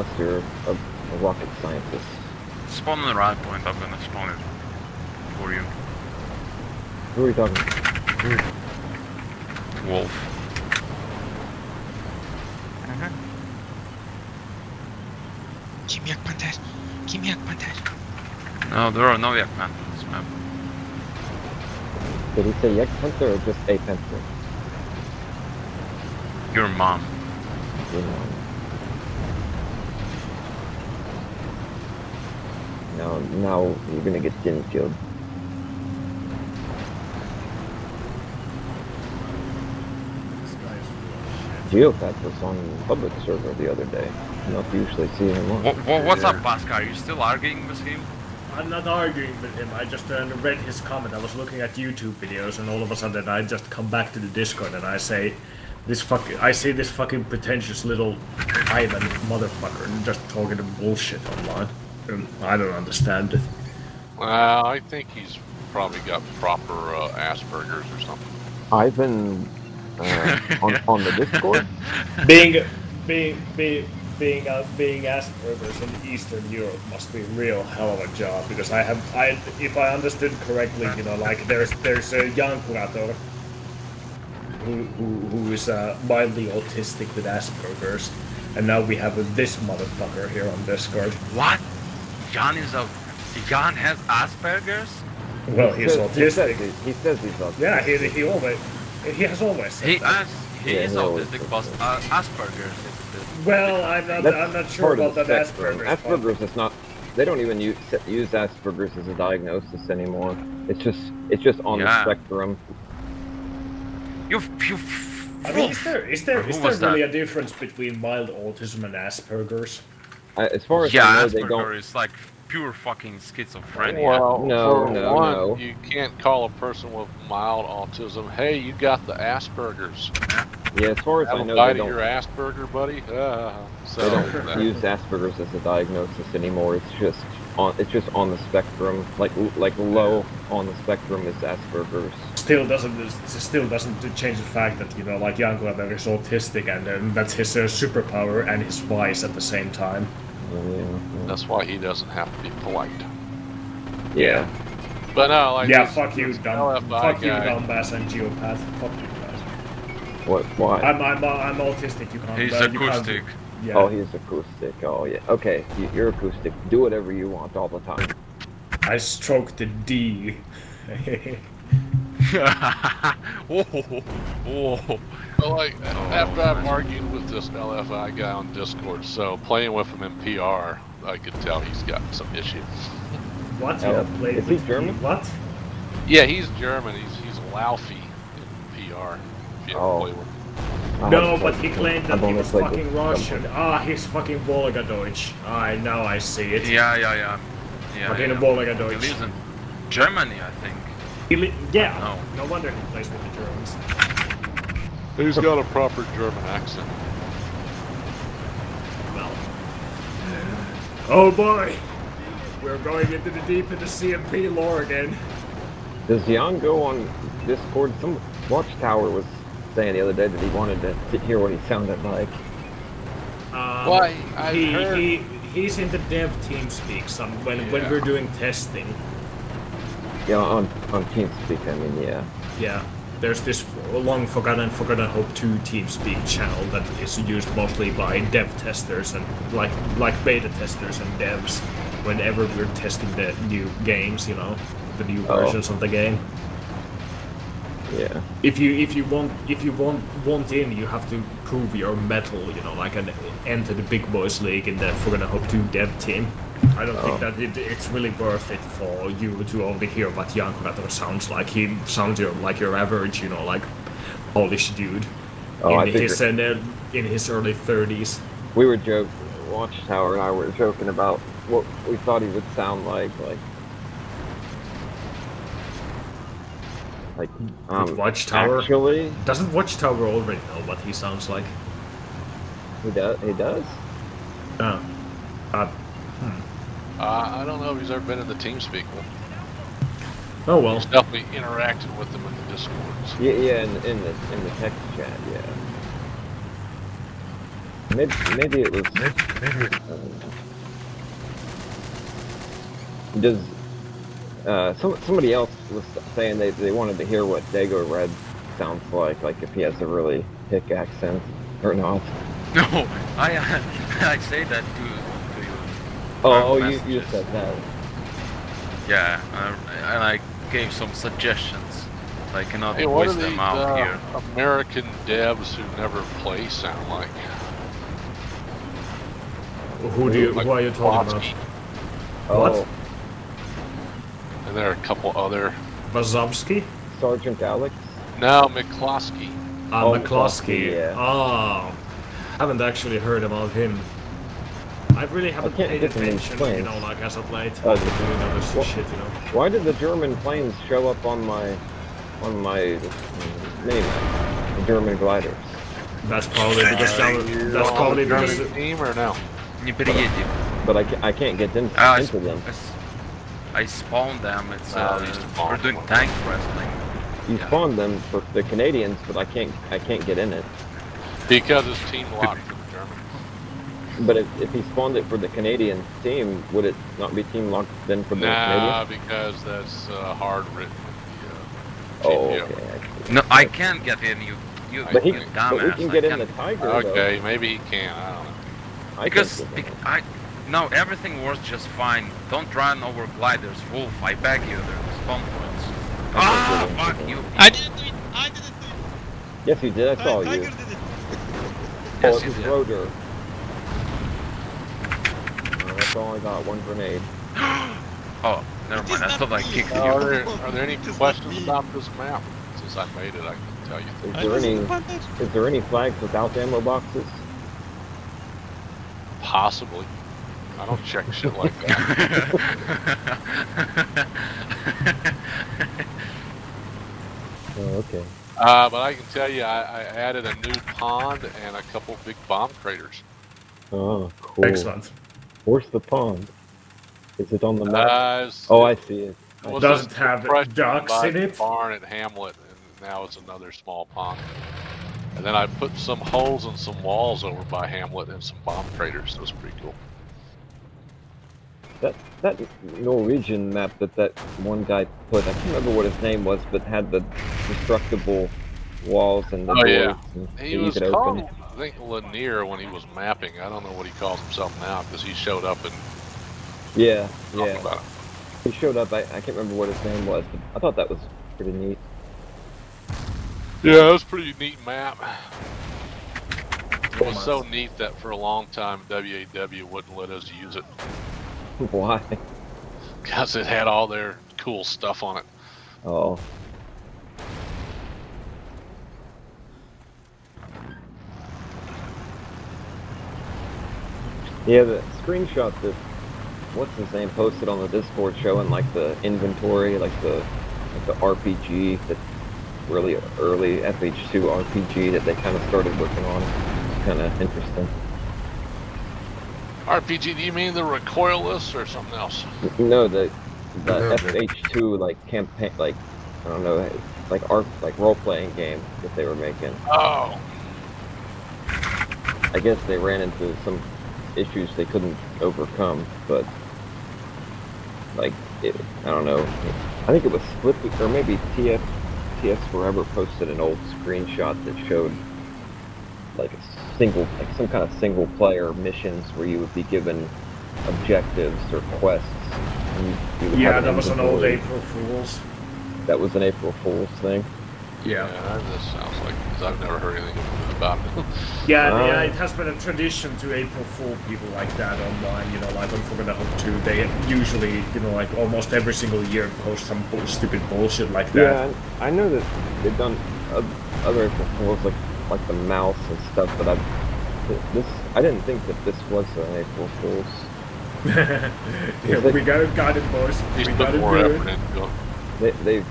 unless you're a, a rocket scientist. Spawn on the right point, I'm gonna spawn it for you. Who are you talking to? Wolf. Kim jak pan też? Kim jak pan też? No, there are no Yakman on this map. Did he say Yak Panther or just a Panther? Your mom. You know. Now, now you're gonna get Jin killed. This guy is full of Geopath was on public server the other day. You don't usually see him on. Wha wha- what's up, Yeah. Pascal? Are you still arguing with him? I'm not arguing with him. I just uh, read his comment. I was looking at YouTube videos, and all of a sudden, I just come back to the Discord and I say, "This fucking." I see this fucking pretentious little Ivan motherfucker just talking to bullshit online. And I don't understand it. Well, I think he's probably got proper uh, Asperger's or something. Ivan uh, on on the Discord. being being being being uh, being Asperger's in Eastern Europe must be a real hell of a job because I have I if I understood correctly, you know, like there's there's a young curator who who, who is uh, mildly autistic with Asperger's, and now we have this motherfucker here on Discord. What? Jan is a. Jan has Asperger's? Well, he's says- He autistic. he, he says he's autistic. Yeah, he he always he has always said He has, he Yeah, is he autistic, but uh, Asperger's is a Well, I'm not That's I'm not sure about that spectrum. Asperger's. part. Asperger's is not. They don't even use use Asperger's as a diagnosis anymore. It's just it's just on the Yeah. spectrum. bit. You, you. I mean, is there is there Who is there really that? a difference between mild autism and Asperger's? I, as far as Yeah, I know, they don't. is like pure fucking schizophrenia. Well, No, for no, one, no. you can't call a person with mild autism, hey, you got the Asperger's. Yeah, as far as I Have a know, bite they of your don't. your Asperger, buddy. Uh, so They don't use Asperger's as a diagnosis anymore. It's just on. It's just on the spectrum. Like like low on the spectrum is Asperger's. Still doesn't still doesn't change the fact that you know like Jan Glader is autistic and um, that's his uh, superpower and his vice at the same time. Yeah. that's why he doesn't have to be polite. Yeah. But no, like yeah, this- fuck you, this dumb, LFI fuck you, dumbass and geopath. Fuck you guys. What? Why? I'm I'm uh, I'm autistic. You can't. He's uh, you can't- acoustic. Yeah. Oh, he's acoustic. Oh, yeah. Okay, you- you're acoustic. Do whatever you want all the time. I stroked the D. oh, oh. But like after I've argued with this LFI guy on Discord, so playing with him in PR, I could tell he's got some issues. what? Oh, You have played is he with German? What? Yeah, he's German. He's he's Laufey in PR. If you Oh. play with him. No, but he claimed that I've he was fucking Russian. Ah, he's fucking Volga Deutsch. Ah, now I see it. Yeah, yeah, yeah. Yeah. Fucking yeah. Volga He lives in Germany, I think. He yeah. No. No wonder he plays with the Germans. He's got a proper German accent. Well. Oh boy. We're going into the deep into CMP lore again. Does Jan go on Discord? Some Watchtower was saying the other day that he wanted to to hear what he sounded like. Um, Why, I he, heard- he he's in the dev team speak some when when we're doing testing. Yeah, on on TeamSpeak. I mean, yeah. Yeah. There's this long forgotten Forgotten Hope 2 TeamSpeak channel that is used mostly by dev testers and like like beta testers and devs whenever we're testing the new games, you know, the new Oh. versions of the game. Yeah. If you if you want if you want want in, you have to prove your metal, you know, like and enter the big boys league in the Forgotten Hope 2 dev team. I don't Oh. think that it, it's really worth it for you to only hear what Jan Kurator sounds like. He sounds your, like your average, you know, like Polish dude Oh, in figured. his uh, in his early 30s. We were joking. Watchtower and I were joking about what we thought he would sound like. Like. Like. Um, Watchtower? Actually, Doesn't Watchtower already know what he sounds like? he does. He does. Oh. Uh, Uh, I don't know if he's ever been in the TeamSpeak one. oh well. He's definitely interacted with them in the Discords. Yeah, yeah. In, in the in the text chat, yeah. Maybe, maybe it was. um, does uh, some, somebody else was saying they, they wanted to hear what Dago Red sounds like, like if he has a really thick accent or not. No, I I say that to to you. Oh, oh you, you said that. Yeah, uh, and I gave some suggestions. I cannot Hey, voice them these out uh, here. American devs who never play sound like? Who do you? Like Who are you talking Blonsky. What? Oh, And there are a couple other. about? Sergeant Alex. No, McCloskey. Ah, Oh, McCloskey. McCloskey, yeah. Oh, haven't actually heard about him. I really haven't I paid attention, you know, like as of late. Oh, well, shit, you know. Why did the German planes show up on my on my name? The German gliders. That's probably because that, that's probably because the team or no. You better get you. But I can't, I can't get uh, into them. I, spawned them. It's ah, uh, uh we're doing tank wrestling. You yeah. spawned them for the Canadians, but I can't I can't get in it. Because it's team locked. But if, if he spawned it for the Canadian team, would it not be team locked then for the Nah, Canadians? because that's uh, hard written. with the, uh, Oh, GPO. okay. I. No, I can't get in. You, you, But he, you but we dumbass. can I get in can't- the Tiger. Okay, maybe he can. I don't know. I can't Because, get in bec it. I, no, everything works just fine. Don't run over gliders, Wolf. I beg you. They're the spawn points. Ah, Okay, fuck you. I didn't do it. I didn't do it. Yes, you did. I saw Ti- you. Tiger did it. Oh, Yes, it you was did. Rotor. That's all I got. One grenade. Oh, never mind. I not thought I me. kicked Are you. there, are there any It is not questions me. about this map? Since I made it, I can tell you. Is there any is there any flags without ammo boxes? Possibly. I don't check shit like that. Oh, okay. Uh, but I can tell you, I, I added a new pond and a couple big bomb craters. Oh, cool. Excellent. Where's the pond? Is it on the map? Uh, oh, I see it. it doesn't have depression ducks in it? Barn at Hamlet, and now it's another small pond. And then I put some holes and some walls over by Hamlet and some bomb craters. It was pretty cool. That that Norwegian map that that one guy put, I can't remember what his name was, but had the destructible walls and the Oh, doors yeah. and He was could called, open. I think, Lanier when he was mapping. I don't know what he calls himself now because he showed up and Yeah, yeah. He showed up. I, I can't remember what his name was, but I thought that was pretty neat. Yeah, it was a pretty neat map. It was so neat that for a long time WAW wouldn't let us use it Why? because it had all their cool stuff on it. Oh. Yeah, the screenshot that what's his name posted on the Discord showing like the inventory, like the like the RPG that really early FH2 RPG that they kind of started working on. Kind of interesting. RPG, do you mean the recoilless or something else? No, the the FH2 like campaign, like I don't know, like art, like role playing game that they were making. Oh, I guess they ran into some issues they couldn't overcome, but like it, I don't know. I think it was Flippy or maybe TF TF Forever posted an old screenshot that showed like a single, like some kind of single player missions where you would be given objectives or quests. and you- you Yeah, that was an old. April Fool's. That was an April Fool's thing. Yeah, that sounds like because I've never heard anything about it. Yeah, Ah. yeah, it has been a tradition to April Fool people like that online, you know, like on Forgotten Hope 2. They usually, you know, like almost every single year post some bull- stupid bullshit like that. Yeah, I know that they've done other April Fools like like the mouse and stuff, but I this I didn't think that this was an April Fool's. yeah, we got it, got it, boys. He's we got it more effort into it. They they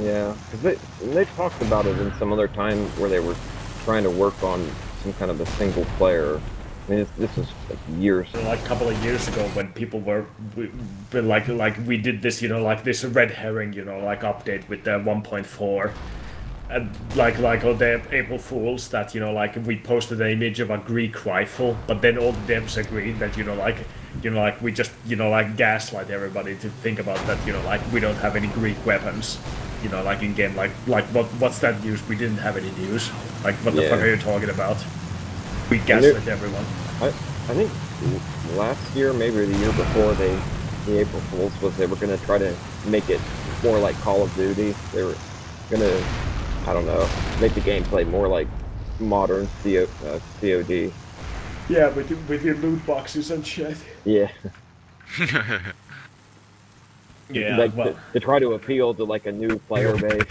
yeah, because they they've talked about it in some other time where they were trying to work on some kind of a single player. I mean, this, was like years. like a couple of years ago when people were, we, we- like like we did this you know like this red herring you know like update with the 1.4 and like like all the April Fools that you know like we posted an image of a Greek rifle, but then all the devs agreed that you know like you know like we just you know like gaslight everybody to think about that you know like we don't have any Greek weapons. You know, like in game, like like what what's that news? We didn't have any news. Like what the Yeah. fuck are you talking about? We gaslit everyone. I, I think last year, maybe the year before, they the April Fools was they were gonna try to make it more like Call of Duty. They were gonna, I don't know, make the gameplay more like modern CO, uh, COD. Yeah, with with your loot boxes and shit. Yeah, Yeah, like well, to, to try to appeal to like a new player base.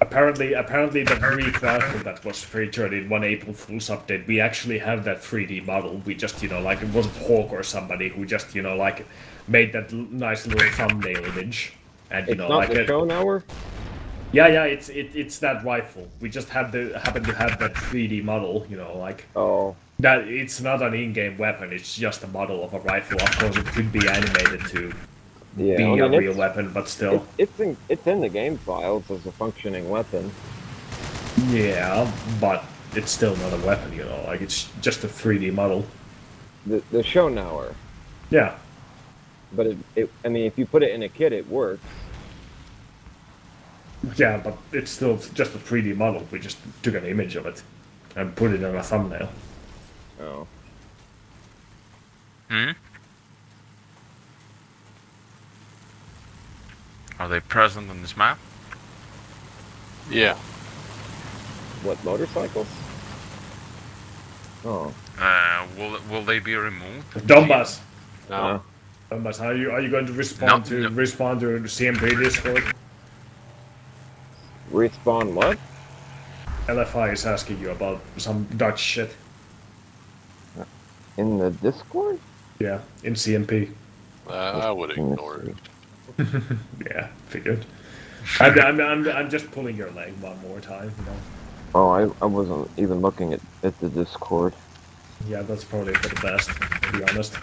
apparently, apparently the rifle that was featured in one April Fool's update, we actually have that 3D model. We just, you know, like it wasn't Hawk or somebody who just, you know, like made that l- nice little thumbnail image, and you It's know, not like the show now. yeah, yeah, it's it, it's that rifle. We just had the happen to have that 3D model, you know, like Oh, that. It's not an in-game weapon. It's just a model of a rifle. Of course, it could be animated to yeah. be I a mean, real weapon, but still. it's, it's in it's in the game files as a functioning weapon. Yeah, but it's still not a weapon, you know. Like it's just a 3D model. The the show nower. Yeah, But it, it, I mean, if you put it in a kit, it works. yeah, but it's still just a 3D model. We just took an image of it and put it on a thumbnail. Oh. Hmm? Are they present on this map? Yeah. What, motorcycles? Oh. Uh, will will they be removed? Donbass, No. Uh, Donbass, are you are you going to respond No, to no. respond to CMP Discord? respawn what? LFI is asking you about some Dutch shit. In the Discord? Yeah, in CMP. Uh, I would ignore it. Yeah, figured. I'm, I'm, I'm, I'm just pulling your leg one more time, you know. Oh, I, I wasn't even looking at, at the Discord. Yeah, that's probably for the best, to be honest.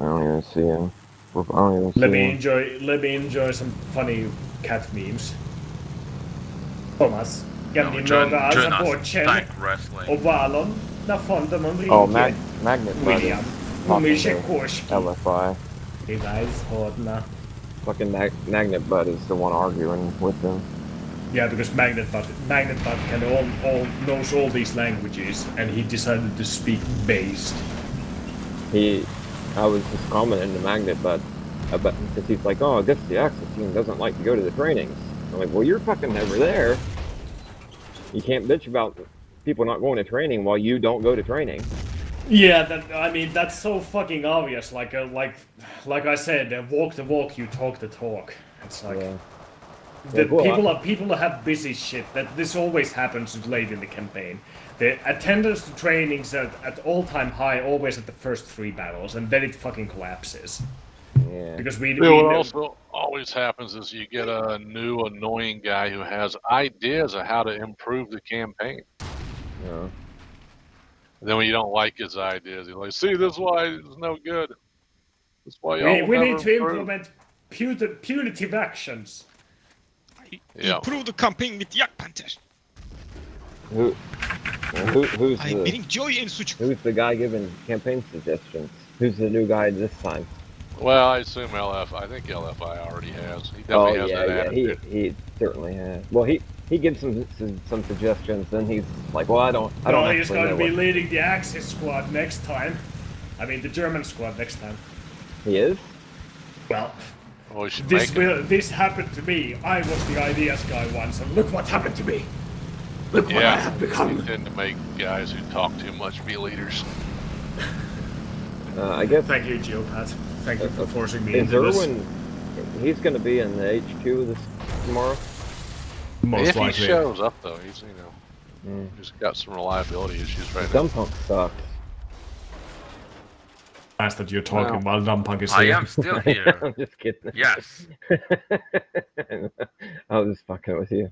I don't even see him. I don't even see Let me him. enjoy let me enjoy some funny cat memes. Thomas, kan No, ni join, några join us. Azerbaijan Tank wrestling. och Wallon när fonden man Oh, Mag Magnet Bud William, is Umi talking to Sikorski. LFI. Hey guys, hodna. Fucking Mag Magnet Bud is the one arguing with them. Yeah, because Magnet Bud, Magnet Magnetbot can all, all knows all these languages, and he decided to speak based. He, I was just commenting to Magnet Bud about because he's like, oh, I guess the Axis team doesn't like to go to the trainings. I'm like, well, you're fucking never there. You can't bitch about people not going to training while you don't go to training. Yeah, that I mean that's so fucking obvious. Like, uh, like, like I said, uh, walk the walk, you talk the talk. It's like. Yeah. The Yeah, cool. people are people have busy shit. That this always happens late in the campaign. The attendance to trainings at, at all time high, always at the first three battles, and then it fucking collapses Yeah. because we. Yeah, we what also always happens is you get a new annoying guy who has ideas of how to improve the campaign. Yeah. And then when you don't like his ideas, you're like, see, this is why it's no good. That's why y'all we, we need to improve." implement puni- punitive actions. Yeah. Improve the campaign with Jagdpanther. Who, who, who's I'm the, bringing joy in such. who's the guy giving campaign suggestions? Who's the new guy this time? Well, I assume LF. I think LFI already has. He Oh has yeah, that yeah, he, he certainly has. Well, he he gives some some, some suggestions, then he's like, well, I don't, I don't No, he's going to be what leading the Axis squad next time. I mean, the German squad next time. he is. Well, Well, we this will this happened to me. I was the ideas guy once, and look what happened to me. Look what I Yeah, have we become. tend to make guys who talk too much be leaders. Uh, I guess Thank you, Geopat. Thank you for forcing me is into this. Irwin. He's going to be in the HQ this tomorrow. Most if likely. he shows up, though, he's you know Mm. just got some reliability issues right now. Dumb punk sucks. Nice that you're talking Wow. while Dumpunk is here. I am still here. I'm just kidding. yes. I was just fucking with you.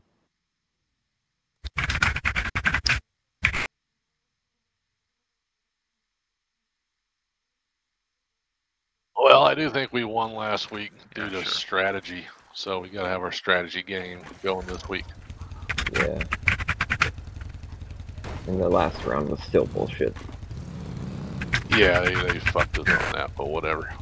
Well, I do think we won last week due to strategy. So we gotta have our strategy game going this week. Yeah. And the last round was still bullshit. Yeah, they, they fucked us on that, but whatever.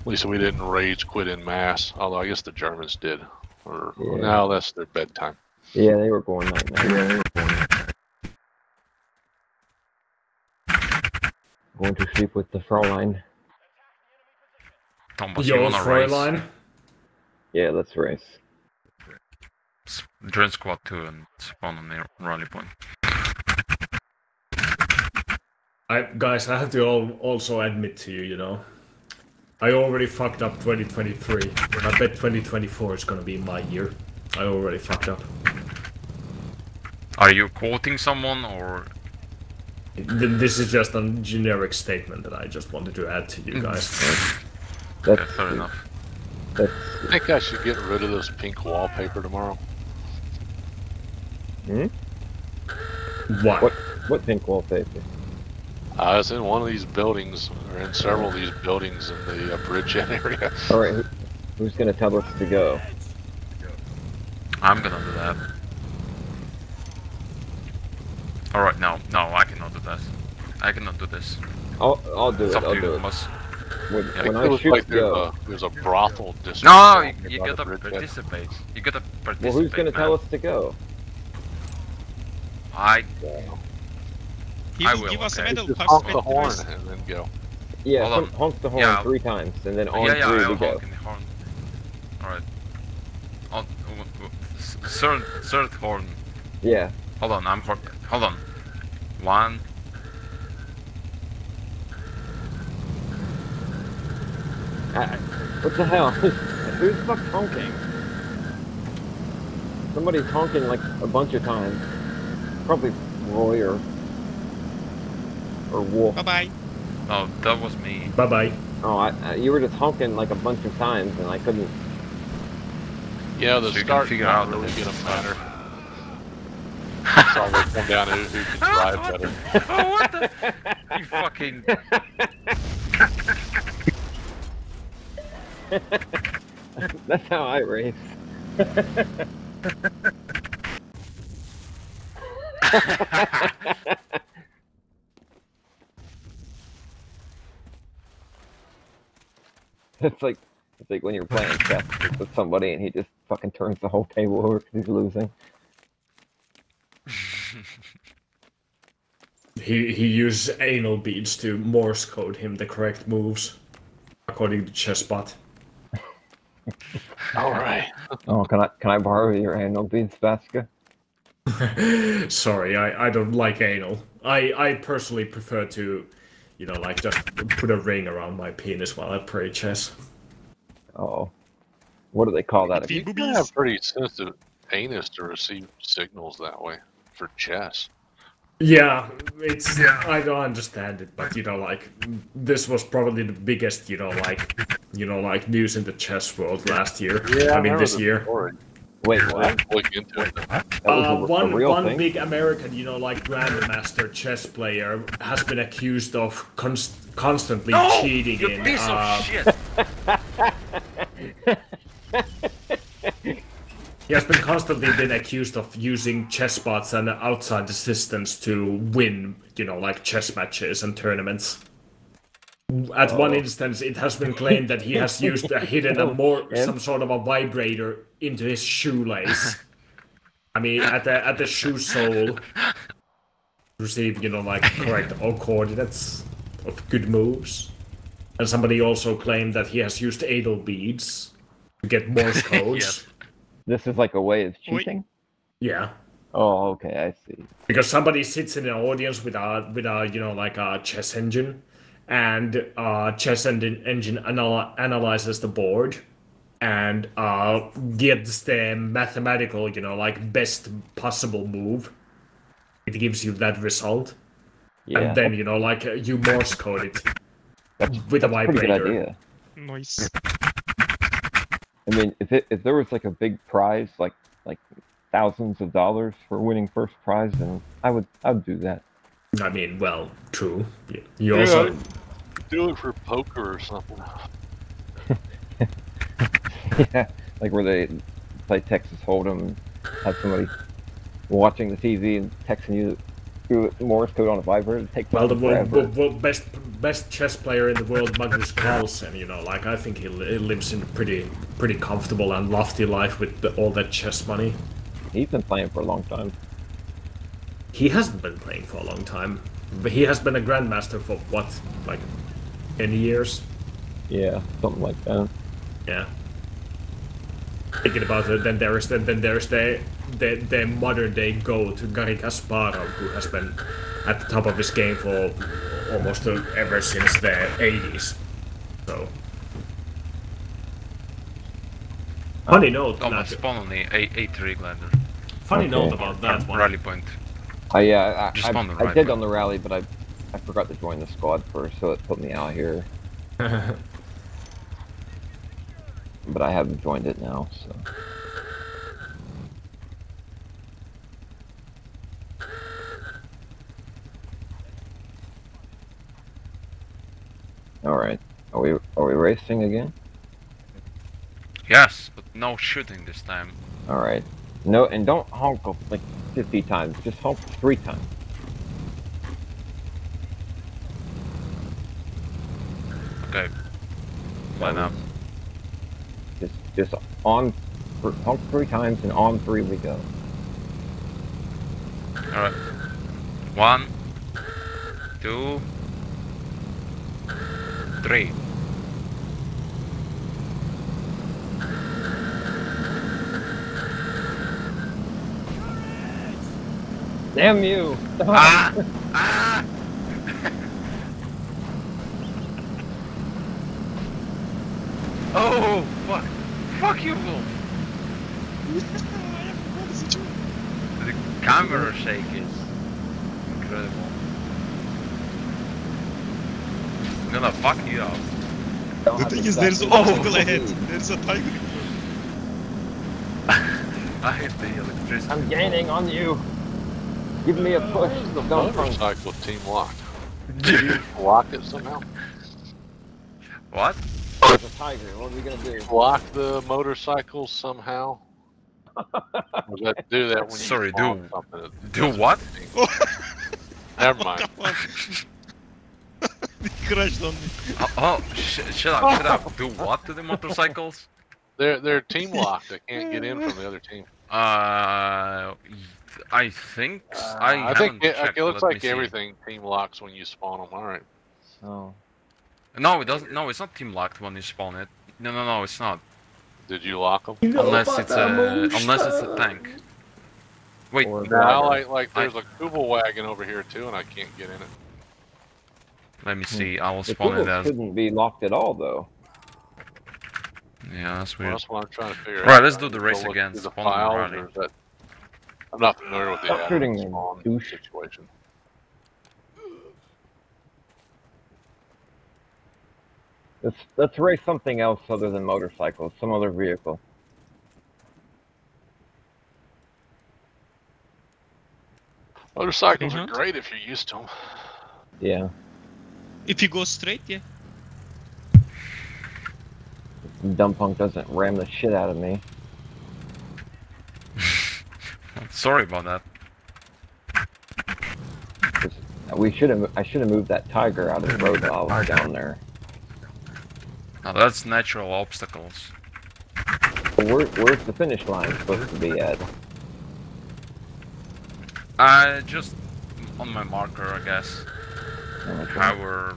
At least we didn't rage quit in mass, although I guess the Germans did. Or Yeah. no, that's their bedtime. Yeah, they were going night night. Going to sleep with the Fraulein. Thomas, you wanna race? Fräulein. Yeah, let's race. S- Join squad 2 and spawn on the rally point. I, guys, I have to al- also admit to you, you know, I already fucked up 2023, and I bet 2024 is gonna be my year. I already fucked up. Are you quoting someone or This is just a generic statement that I just wanted to add to you guys. That's, okay, fair enough? that's I think I should get rid of this pink wallpaper tomorrow. Hmm? what what pink wallpaper? I was in one of these buildings, or in several of these buildings in the uh, Bridgeend area. Alright, who, who's gonna tell us to go? I'm gonna do that. Alright, no, no, I cannot do that. I cannot do this. I'll I'll do It's it, up I'll to do you, it. Thomas. When, Yeah, when it I shoot like there's go. a, there's a brothel district. No, you, here you the gotta bridgehead. participate. You gotta participate. Well, who's gonna tell us to go? I He I will will, give us a medal. Just honk the horn points. and then go. Yeah, Hold some- honk the horn Yeah. three times, and then on yeah, yeah, three I'll we go. honk the horn. Alright. On, w- w- s- third, third horn. Yeah. Hold on, I'm horn. Hold on. One. I, what the hell? Who's the fuck honking? Somebody's honking like a bunch of times. Probably Roy or or Wolf. Bye bye. Oh, that was me. Bye bye. Oh, I, I, you were just honking like a bunch of times, and I couldn't. Yeah, the So you can start figure not out that really it's gonna stuck. matter. It's all gonna come down to who can drive better. oh, what the? You fucking. That's how I race. It's like it's like when you're playing chess with somebody and he just fucking turns the whole table over because he's losing. He he used anal beads to Morse code him the correct moves, according to Chessbot. All right. Oh, can I can I borrow your anal beads, Vasca? Sorry, I, I don't like anal. I, I personally prefer to, you know, like just put a ring around my penis while I play chess. Oh, what do they call that? Feel You can boobies. have pretty sensitive anus to receive signals that way for chess. Yeah, it's yeah. I don't understand it, but you know, like this was probably the biggest, you know, like you know, like news in the chess world last year. I mean, this year. Wait, what? look into it. Uh, a, a one one thing. big American, you know, like grandmaster chess player, has been accused of const- constantly No! cheating You in. piece uh, of shit! He has been constantly been accused of using chess bots and outside assistants to win, you know, like chess matches and tournaments. At one Oh. instance, it has been claimed that he has used a hidden a more And? some sort of a vibrator into his shoelace. I mean, at the at the shoe sole, receive you know like correct all coordinates of good moves. And somebody also claimed that he has used anal beads to get Morse codes. Yes. This is like a way of Wait. cheating. Yeah. Oh, okay, I see. because somebody sits in an audience with a with a you know like a chess engine and uh chess engine engine anal- analyzes the board and uh gives the mathematical you know like best possible move it gives you that result Yeah, and then you know like you morse code it that's, with a that's a pretty good vibrator idea. Nice. I mean, if it if there was like a big prize, like like thousands of dollars for winning first prize, then I would I would do that. i mean well true you, you Yeah. also Do it for poker or something. Yeah, like where they play Texas Hold'em and have somebody watching the TV and texting you through Morse code on a vibrator. It takes Well, the world, forever. wo- wo- best best chess player in the world, Magnus Carlsen. You know, like I think he, li- he lives in a pretty pretty comfortable and lofty life with the, all that chess money. He's been playing for a long time. He hasn't been playing for a long time, but he has been a grandmaster for what, like, ten years. Yeah, something like that. Yeah. Thinking about it, then there is then, then there's the, the the modern day go to Garry Kasparov, who has been at the top of his game for almost uh, ever since the 80s. So. Funny note, Oh, my Nat- spawn on the A A3 glider. funny Okay. note about that one. Rally point. I Uh, yeah, I, Just I, on the I did one. on the rally, but I I forgot to join the squad first, so it put me out here. But I haven't joined it now, so. All right, are we are we racing again? Yes, but no shooting this time. All right, no, and don't honk like 50 times. Just honk three times. Okay. Why not? Just just on honk three times and on three we go. Alright. One, two, three. Damn you! Ah! Ah! oh, fuck. Fuck you, Wolf. The camera shake is incredible. I'm gonna fuck you up. The thing is, there's an it. obstacle Oh, ahead. There's a tiger. I hit the electricity. I'm gaining on you. Give me a uh, push. The Don't punch. motorcycle team locked. Did you lock it somehow? What? There's a tiger. What are we gonna do? Lock the motorcycle somehow? Or does that do that when Sorry, you spawn do- something Do what? Never mind. Oh, Come crashed on me. Oh, oh sh shut up, shut up. Do what to the motorcycles? They're they're team locked. They can't get in from the other team. Uh, I think s- I, I haven't think it, checked. it looks let me like see. everything team locks when you spawn them. All right. Oh. No, it doesn't. No, it's not team locked when you spawn it. No, no, no, it's not. Did you lock them? Unless it's a unless it's a tank. Wait, Or Now, like like there's a Kubel wagon over here too, and I can't get in it. Let me see. I will spawn it Kubels as. shouldn't be locked at all, though. Yeah, that's Well, weird. that's what I'm trying to figure out. Right, let's do the to race look again, The spawn the files, rally. or that... I'm not familiar with the Stop shooting admin me, spawn douche. situation. Let's let's race something else other than motorcycles. Some other vehicle. Motorcycles Mhm. are great if you're used to them. Yeah. If you go straight, yeah. Dumb punk doesn't ram the shit out of me. Sorry about that. We should have. I should have moved that tiger out of the road while I was down there. Now that's natural obstacles. Where, where's the finish line supposed to be at? Uh, just on my marker, I guess. Okay. However,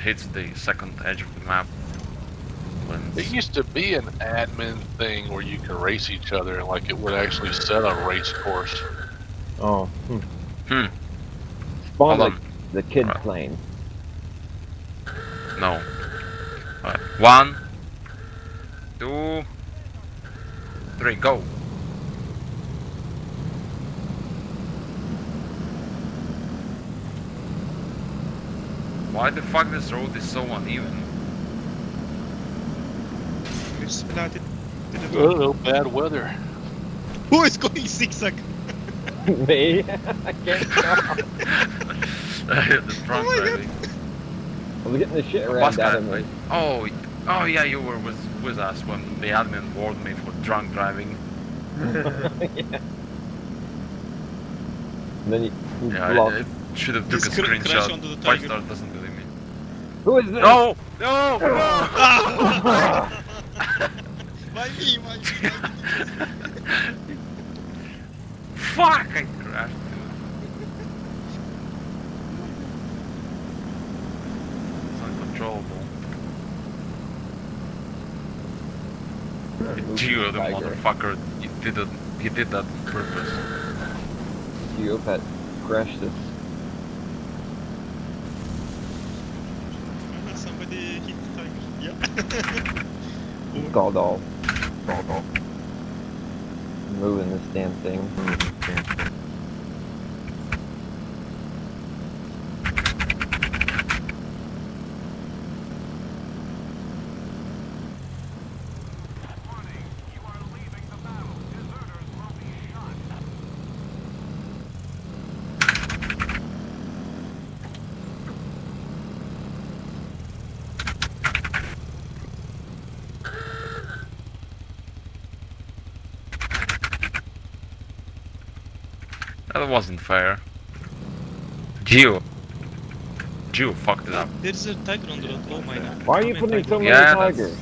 hits the second edge of the map. When It used to be an admin thing where you could race each other, and like it would actually set a race course. Oh. Hmm. Hmm. Spawn Hold the, kid Right. plane. No. Alright. One, two, three, go. Why the fuck this road is so uneven? We started. Didn't Oh, work. bad weather. Who is going zigzag? me? I can't stop. the front Oh my God. driving. I was getting the shit Bus rammed out of me. Oh, Oh yeah, you were with with us when the admin warned me for drunk driving. yeah. And then you, you Yeah, lost. it, it should have took Just a cr- crash screenshot. onto the Five tiger. star doesn't believe me. Who is this? No! No! no! Why me? Why me? Fuck! I crashed. It's uncontrollable. Geo, the Tiger. motherfucker, he did it. He did that on purpose. Geopat crashed this. Uh, Somebody hit the tiger. Yeah. Galdal. Galdal. Moving this damn thing. That wasn't fair. Geo. Geo fucked it up. There's a tiger on the road. Oh my god. Why are you Come putting on, so many Yeah, that's- tigers?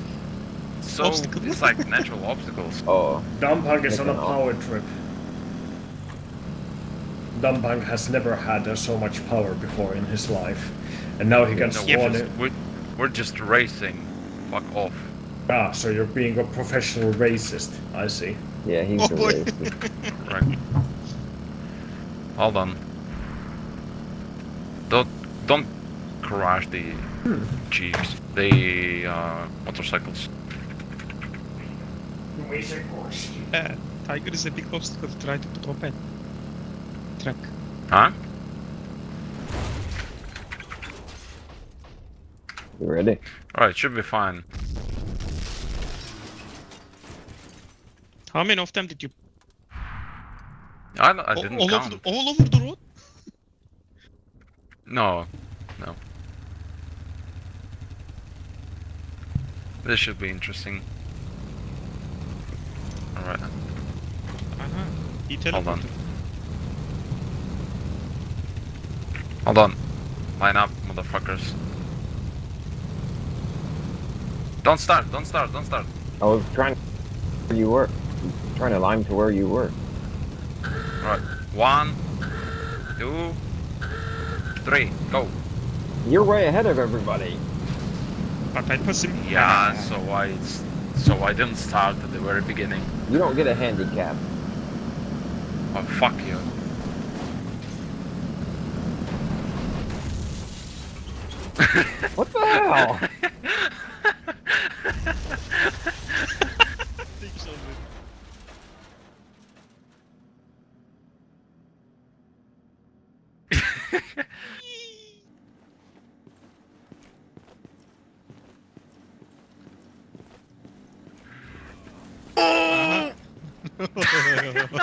So Obstacle. it's like natural obstacles. Oh, Dumpunk is on a Taken off. power trip. Dumpunk has never had uh, so much power before in his life, and now he can No, Yeah, spawn we're, it. just, we're, we're just racing. Fuck off. Ah, so you're being a professional racist. I see. yeah, he's Oh, the boy. racist. Right. Hold on. Don't don't crash the jeeps. The uh, motorcycles. Uh, tiger is a big obstacle. To try to put open. Track. Huh? You ready? Alright, should be fine. How many of them did you? I, I didn't all count. over the, all over the road. No, no. This should be interesting. Alright, Uh-huh. He hold on. teleported. Hold on. Line up, motherfuckers. Don't start, don't start, don't start. I was trying to where you were. Trying to line to where you were. Alright. One, two, three, go. You're way ahead of everybody. But I was him. Yeah, so I s- so I didn't start at the very beginning. You don't get a handicap. Oh fuck you. What the hell? Thanks, Alvin.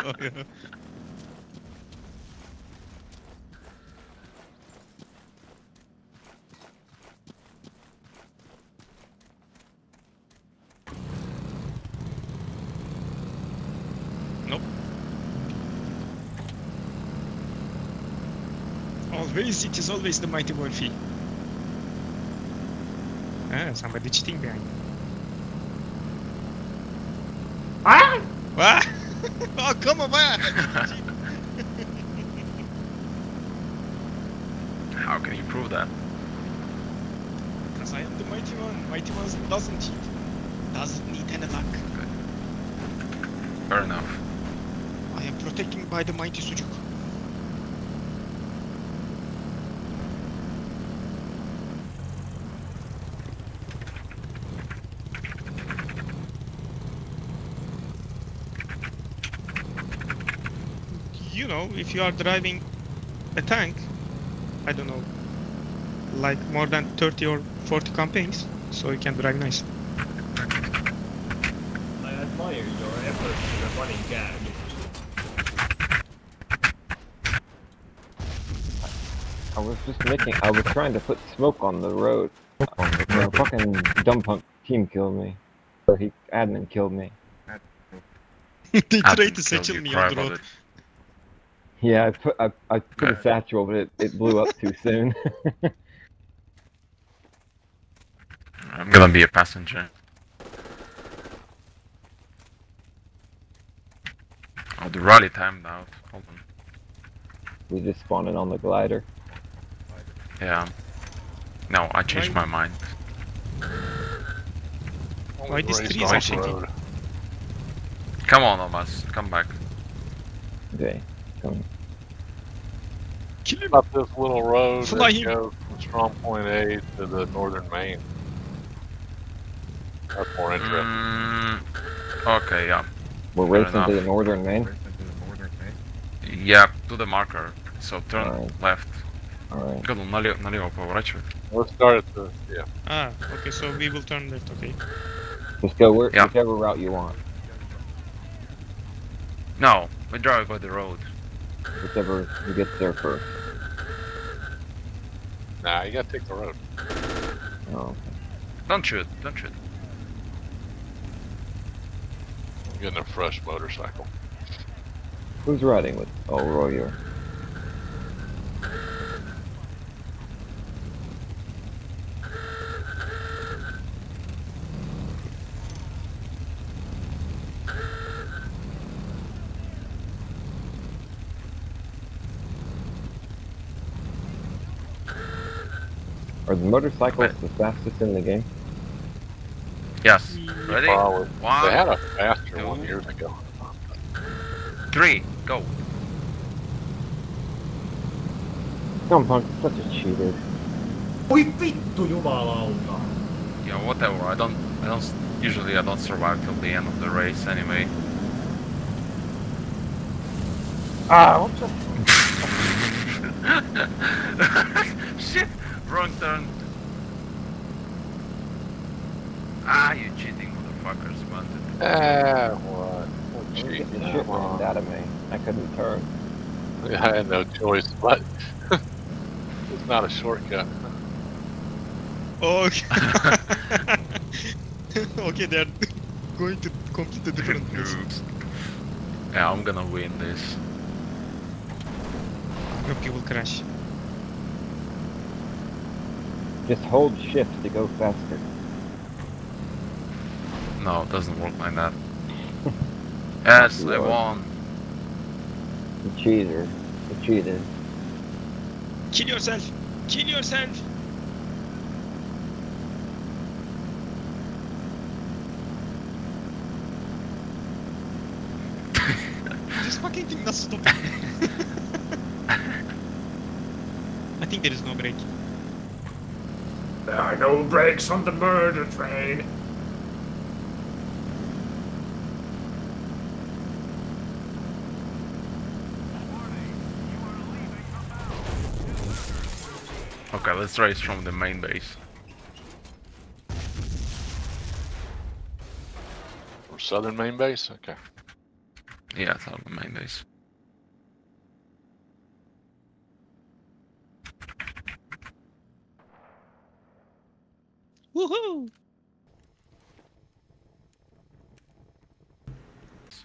Uh-huh. nope. Always, it is always the mighty Wolfie. Ah, somebody cheating behind. Ah! Ah! Come on, man! How can you prove that? Because I am the mighty one. Mighty one doesn't cheat. Doesn't need any luck. Fair enough. I am protected by the mighty Sujuk. You know, if you are driving a tank, I don't know, like more than 30 or 40 campaigns, so you can drive nice. I admire your effort in a running gag. I was just making. I was trying to put smoke on the road. The fucking dumb punk team killed me. Or he admin killed me. they tried to didn't kill satchel you, me on the about road. It. Yeah, I put I, I put a satchel, but it, it blew up too soon. I'm gonna be a passenger. Oh, the rally timed out. Hold on. we just spawned in on the glider. Yeah. No, I changed Why- my mind. Why these Raised trees off are the shaking? Come on, Omas, come back. Okay, come. Kill him! Up this little road Fly that him. goes from Strong Point A to the northern main. That's more interesting. Mm, okay, yeah. We're Fair racing to enough. the northern main. Yeah, to the marker. So turn Alright. left. Alright. Году налево, налево поворачивай. Let's start at the yeah. Ah, okay, so we will turn left, okay. Just go where, Yeah. whichever route you want. No, we drive by the road. Whichever who gets there first. Nah, you gotta take the road. Oh, Don't shoot, don't shoot. I'm getting a fresh motorcycle. who's riding with? Oh, Royer. Are the motorcycles the fastest in the game? Yes. Ready? Probably. One, They had a faster two. one years ago. three, go. Dumb punk, such a cheater. Oi vittu jumalauta! Yeah, whatever. I don't, I don't. Usually, I don't survive till the end of the race anyway. Ah, what the? Shit! Wrong turn. Ah, you cheating motherfuckers, man. Ah, what? Oh, I'm gee, the shit on. out of me. I couldn't turn. I had no choice, but it's not a shortcut. Oh, okay. okay, they're going to completely different place. Oops. Yeah, I'm gonna win this. Hope you will crash. Just hold shift to go faster. No, it doesn't work like that. yes, I Lord. won. The cheater. The cheater. Kill yourself! Kill yourself! this fucking thing not stop. I think there is no brake. There are no brakes on the murder train! Okay, let's race from the main base. Or southern main base? Okay. Yeah, it's on the main base. Woohoo!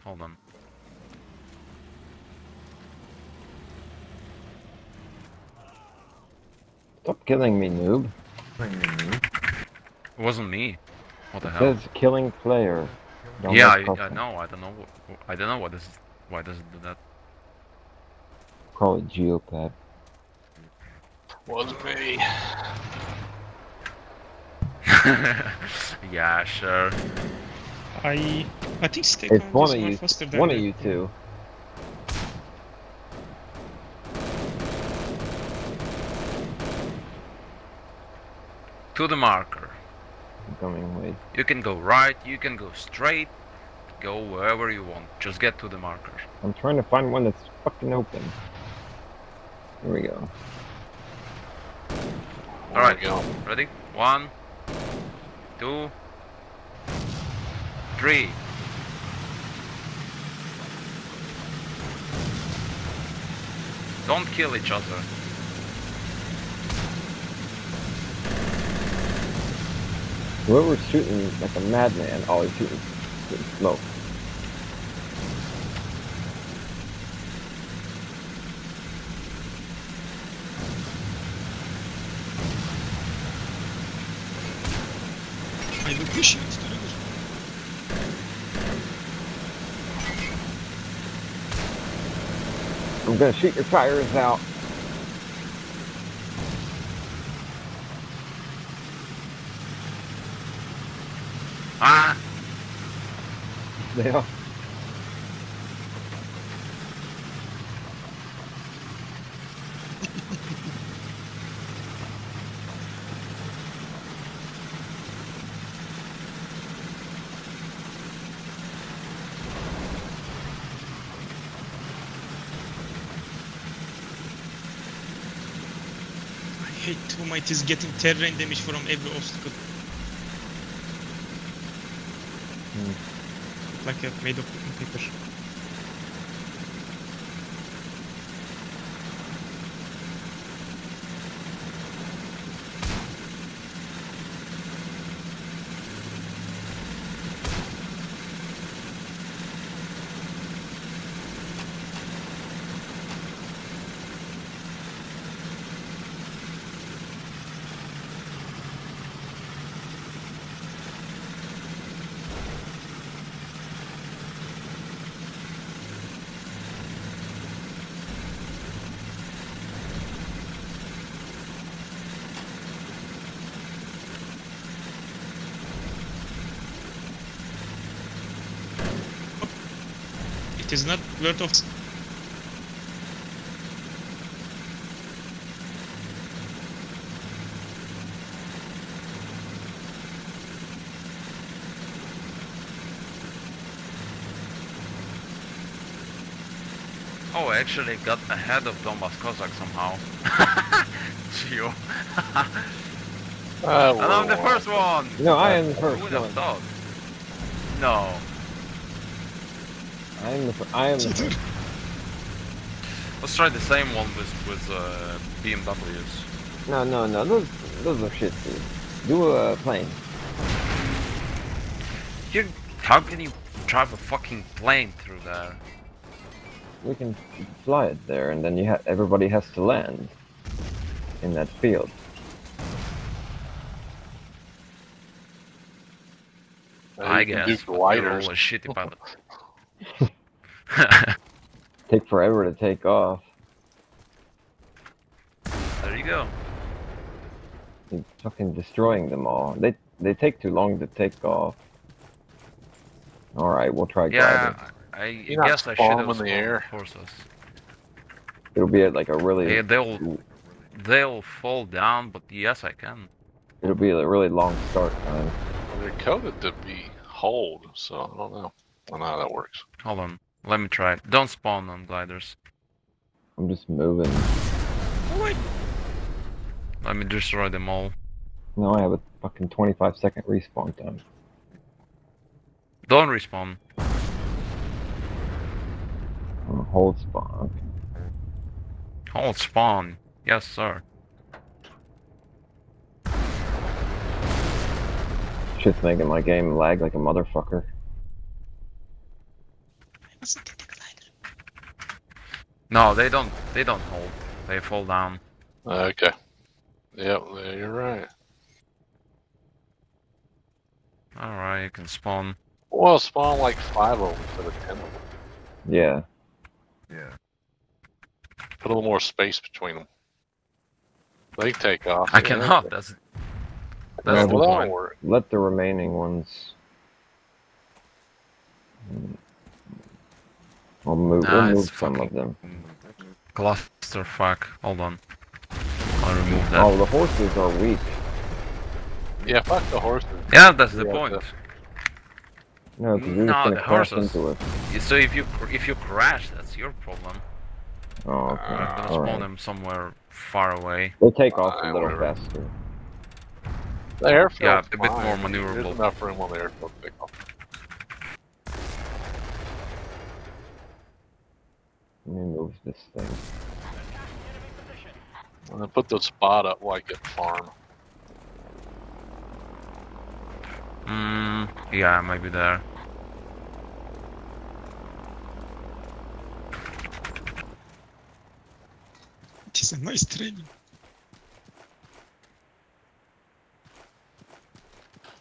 Hold on. Stop killing me, noob. It wasn't me. What the It hell? says killing player. Don't yeah, let I, I know. I don't know. What, I don't know what this is. Why does it do that? Call it geopad. Wasn't me. yeah, sure. I I think stick It's one of you. faster than One of the- you two. To the marker. I'm coming with. You can go right. You can go straight. Go wherever you want. Just get to the marker. I'm trying to find one that's fucking open. Here we go. Alright. we go. Ready? One, two, three. Don't kill each other. Whoever's shooting like a madman, shooting, shooting smoke. I will push you into the river. I'm gonna shoot your tires out. Ah! They are. I might is getting terrain damage from every obstacle. Hmm. Like a made of paper. It is not worth of Oh, I actually got ahead of Donbass Cossack somehow. Geo. Uh, and I'm the first one! No, I am the Who first would have one. thought? No. I am the. fir- I am the. First. Let's try the same one with, with uh, BMWs. No, no, no. Those, those are shit, dude. Do a plane. You, how can you drive a fucking plane through there? We can fly it there, and then you ha- everybody has to land in that field. I you can guess. Do but you're gliders. all a shitty pilot. Take forever to take off. there you go. You're fucking destroying them all. They they take too long to take off. All right, we'll try gliding. Yeah, I, I You not guess I should spawn have them in the air? forces. It'll be at like a really. Yeah, they'll they'll fall down, but yes, I can. It'll be a really long start time. Well, They're coded to be hold, so I don't know. I don't know how that works. Hold on, let me try it. Don't spawn on gliders. I'm just moving. Oh wait, Let me destroy them all. No, I have a fucking 25 second respawn time. Don't respawn. I'm gonna hold spawn. Hold spawn. Yes, sir. Shit's making my game lag like a motherfucker. I mustn't take the glider. No, they don't. They don't hold. They fall down. Ah, okay. Yep, yeah, you're right. All right, you can spawn. Well, spawn like five of them instead of ten of them. Yeah. Yeah. Put a little more space between them. They take off. I yeah. cannot. That's Yeah, that's the point. Let the remaining ones. I'll move. Nah, we'll move some of them. Clusterfuck. Hold on. I'll remove that. Oh, the horses are weak. Yeah, fuck the horses. Yeah, that's the Yeah, point. the- No, because you're No, just the gonna crash horses. into it. So if you cr- if you crash, that's your problem. Oh, okay. I'm gonna spawn right. them somewhere far away. They take off a ah, little whatever. faster. The airfield's Yeah, a bit more maneuverable. There's enough room on the airfield to take off. Let me move this thing. And then put the spot up like at farm. Mm, yeah, maybe there. It is a nice training.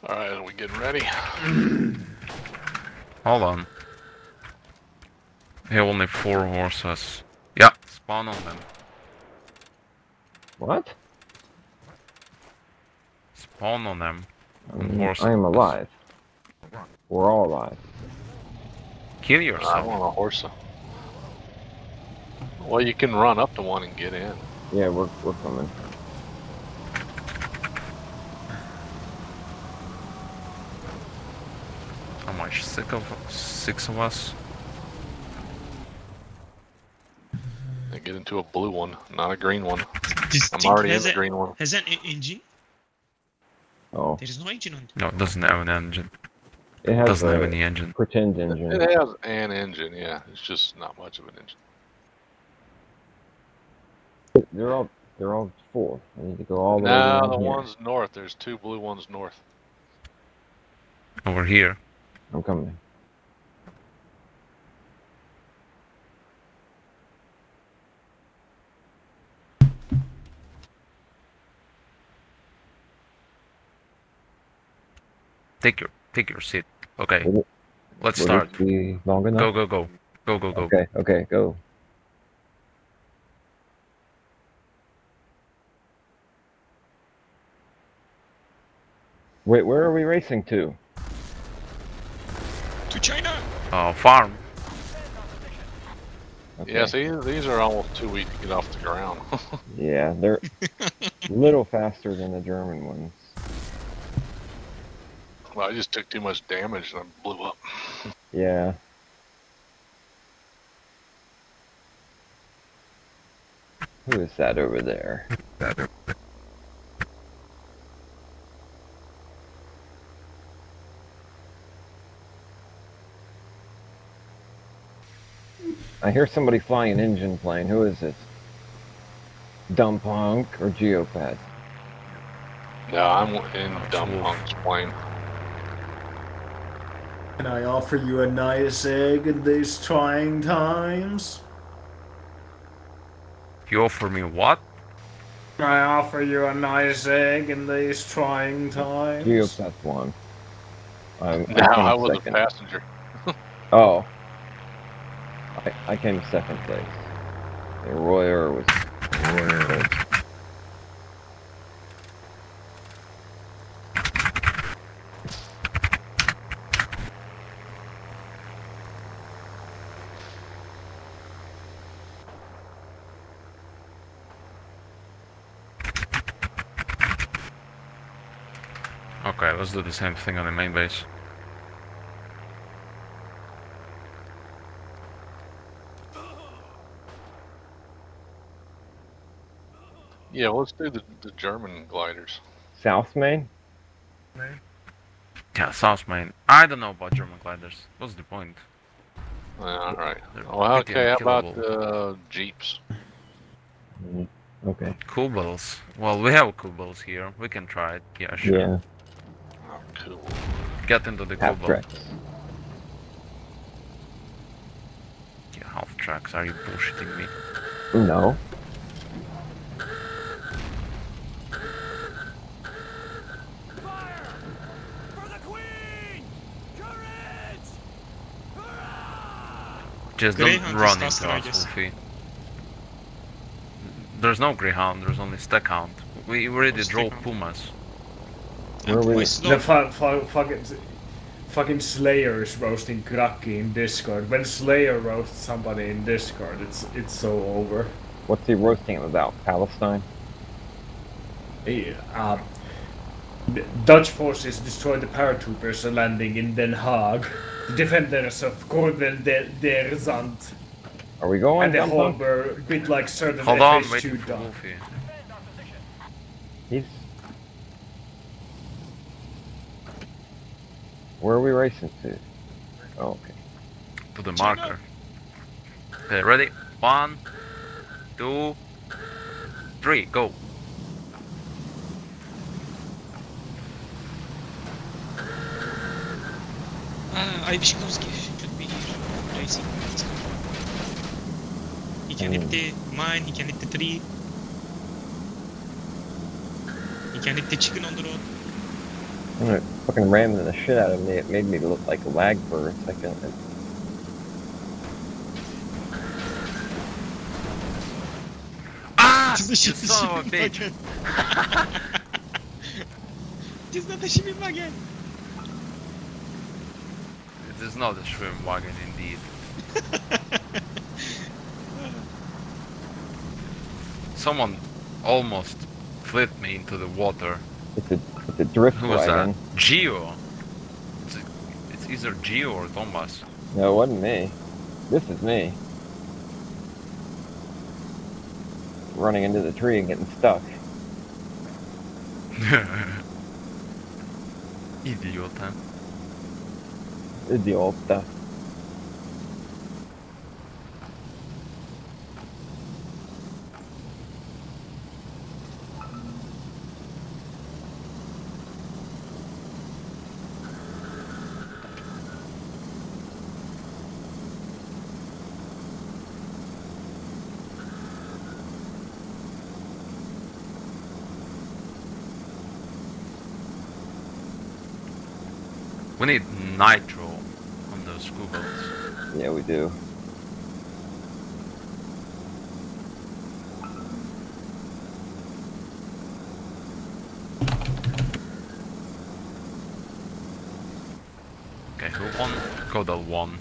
Alright, are we getting ready? Hold on. Here only four horses. Yeah, spawn on them. What? Spawn on them. Um, Horse. I am alive. We're all alive. Kill yourself. I yourself. want a horse. Well, you can run up to one and get in. Yeah, we're we're coming. How much? Six of six of us. And get into a blue one, not a green one. This I'm already in a, green one. has an engine. Oh, There is no engine on it. No, it doesn't have an engine. it has Doesn't have any engine. pretend engine. It has an engine, yeah. It's just not much of an engine. They're all they're all four. I need to go all the way No, the here. ones north. There's two blue ones north. Over here. I'm coming. Take your take your seat. Okay. Will Let's Will start. this be long enough? Go go go. Go go go. Okay, okay, go. Wait, where are we racing to? To China. Uh, farm. Okay. Yeah, see, these are almost too weak to get off the ground. Yeah, they're a little faster than the German ones. Well, I just took too much damage and I blew up. Yeah. Who is that over there? I hear somebody flying an engine plane. Who is it? Dumb punk or Geopad? No, I'm in Dumb. Punk's plane. Can I offer you a nice egg in these trying times? You offer me what? I offer you a nice egg in these trying times. Geopad one. I'm, No, I came I was second. a passenger. Oh. I, I came second place. Yeah, Royer was Royer. Okay, let's do the same thing on the main base. Yeah, well, let's do the, the German gliders. South Main? Yeah, South Main. I don't know about German gliders. What's the point? Uh, all right. Well, okay. How about the uh, jeeps? Mm, Okay. Kubels. Well, we have Kubels here. We can try it. Yeah, sure. Yeah. Cool. Get into the Half Kubel. tracks. Yeah, half tracks. Are you bullshitting me? No. Just Greyhound don't run into us. Wolfie. There's no Greyhound, there's only Staghound. We already Oh, drove Staghound. Pumas. Where And we- quite The fu- fu- fucking, fucking Slayer is roasting Kraki in Discord. When Slayer roasts somebody in Discord, it's it's so over. What's he roasting him about? Palestine? Yeah, uh, the Dutch forces destroyed the paratroopers landing in Den Haag. The defenders of Cordel de, der Zand Are we going? and the Dumb whole were a bit like certain Hold on, FH2 waiting for done. Wolfie. He's. Where are we racing to? Oh, okay. To the marker. Okay, ready? One, two, three, go. Ivishkovsky should be here. Racing. He can hit hmm. the mine, he can hit the tree. He can hit the chicken on the road. I'm gonna fucking ram the shit out of me. It made me look like a lag for a second. It- Ah! This You son of a shipping bitch! wagon. This is not the Schwimmwagen. It is not a shrimp wagon indeed. Someone almost flipped me into the water. It's a a drift Who was wagon. that? Geo. It's, it's either Geo or Thomas. No, it wasn't me. This is me. Running into the tree and getting stuck. Idiot, huh? We need nitro on those scuba. Yeah, we do. Okay, who won? Godal won.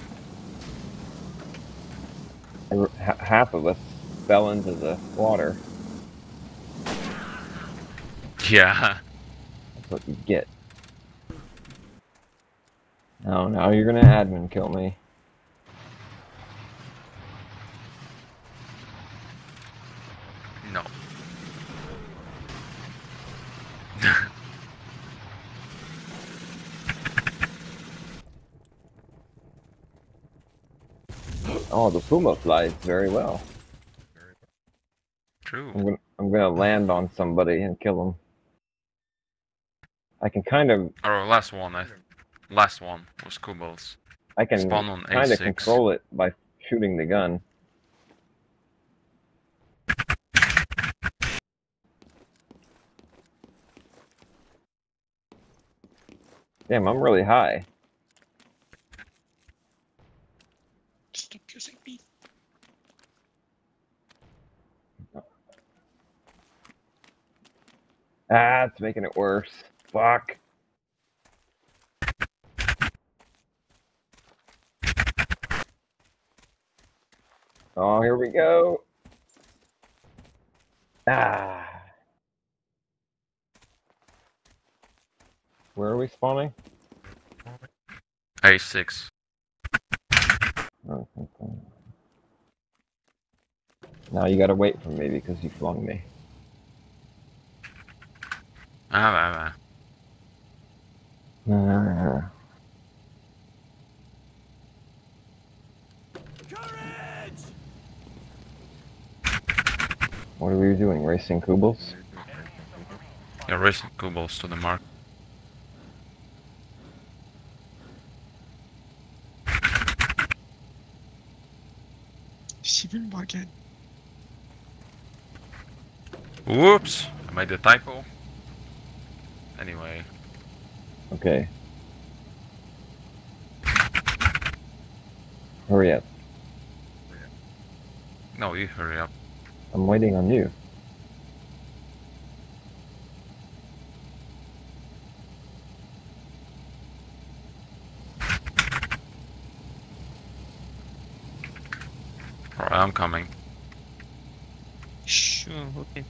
Half of us fell into the water. Yeah. That's what you get. Oh now you're gonna admin kill me. No. Oh, the puma flies very well. True. I'm gonna, I'm gonna land on somebody and kill them. I can kind of, Our last one, I last one was Kubels. I can Spawn on kind of A6. control it by shooting the gun. Damn, I'm really high. Stop using me. Ah, it's making it worse. Fuck. Oh, here we go. Ah. Where are we spawning? A6. Oh, okay. Now you gotta wait for me because you flung me. Ah, ah, Ah. What are we doing? Racing Kubels? ah. Yeah, racing Kubels to the mark. Shipping wagon. Whoops! I made a typo. Anyway, Okay. Hurry up. no, you hurry up. I'm waiting on you. Alright, I'm coming. Sure, okay.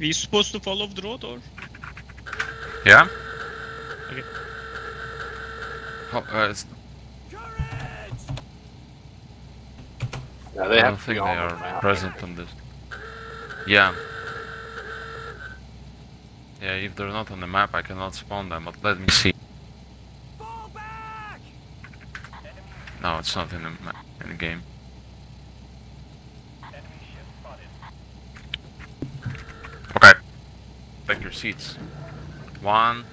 We supposed to follow the road or? Yeah? Okay. Oh, uh, Yeah, they I have don't think they are the present on this. Yeah. Yeah, if they're not on the map, I cannot spawn them, but let me see. No, it's not in the, ma- in the game. Okay. Take your seats. One,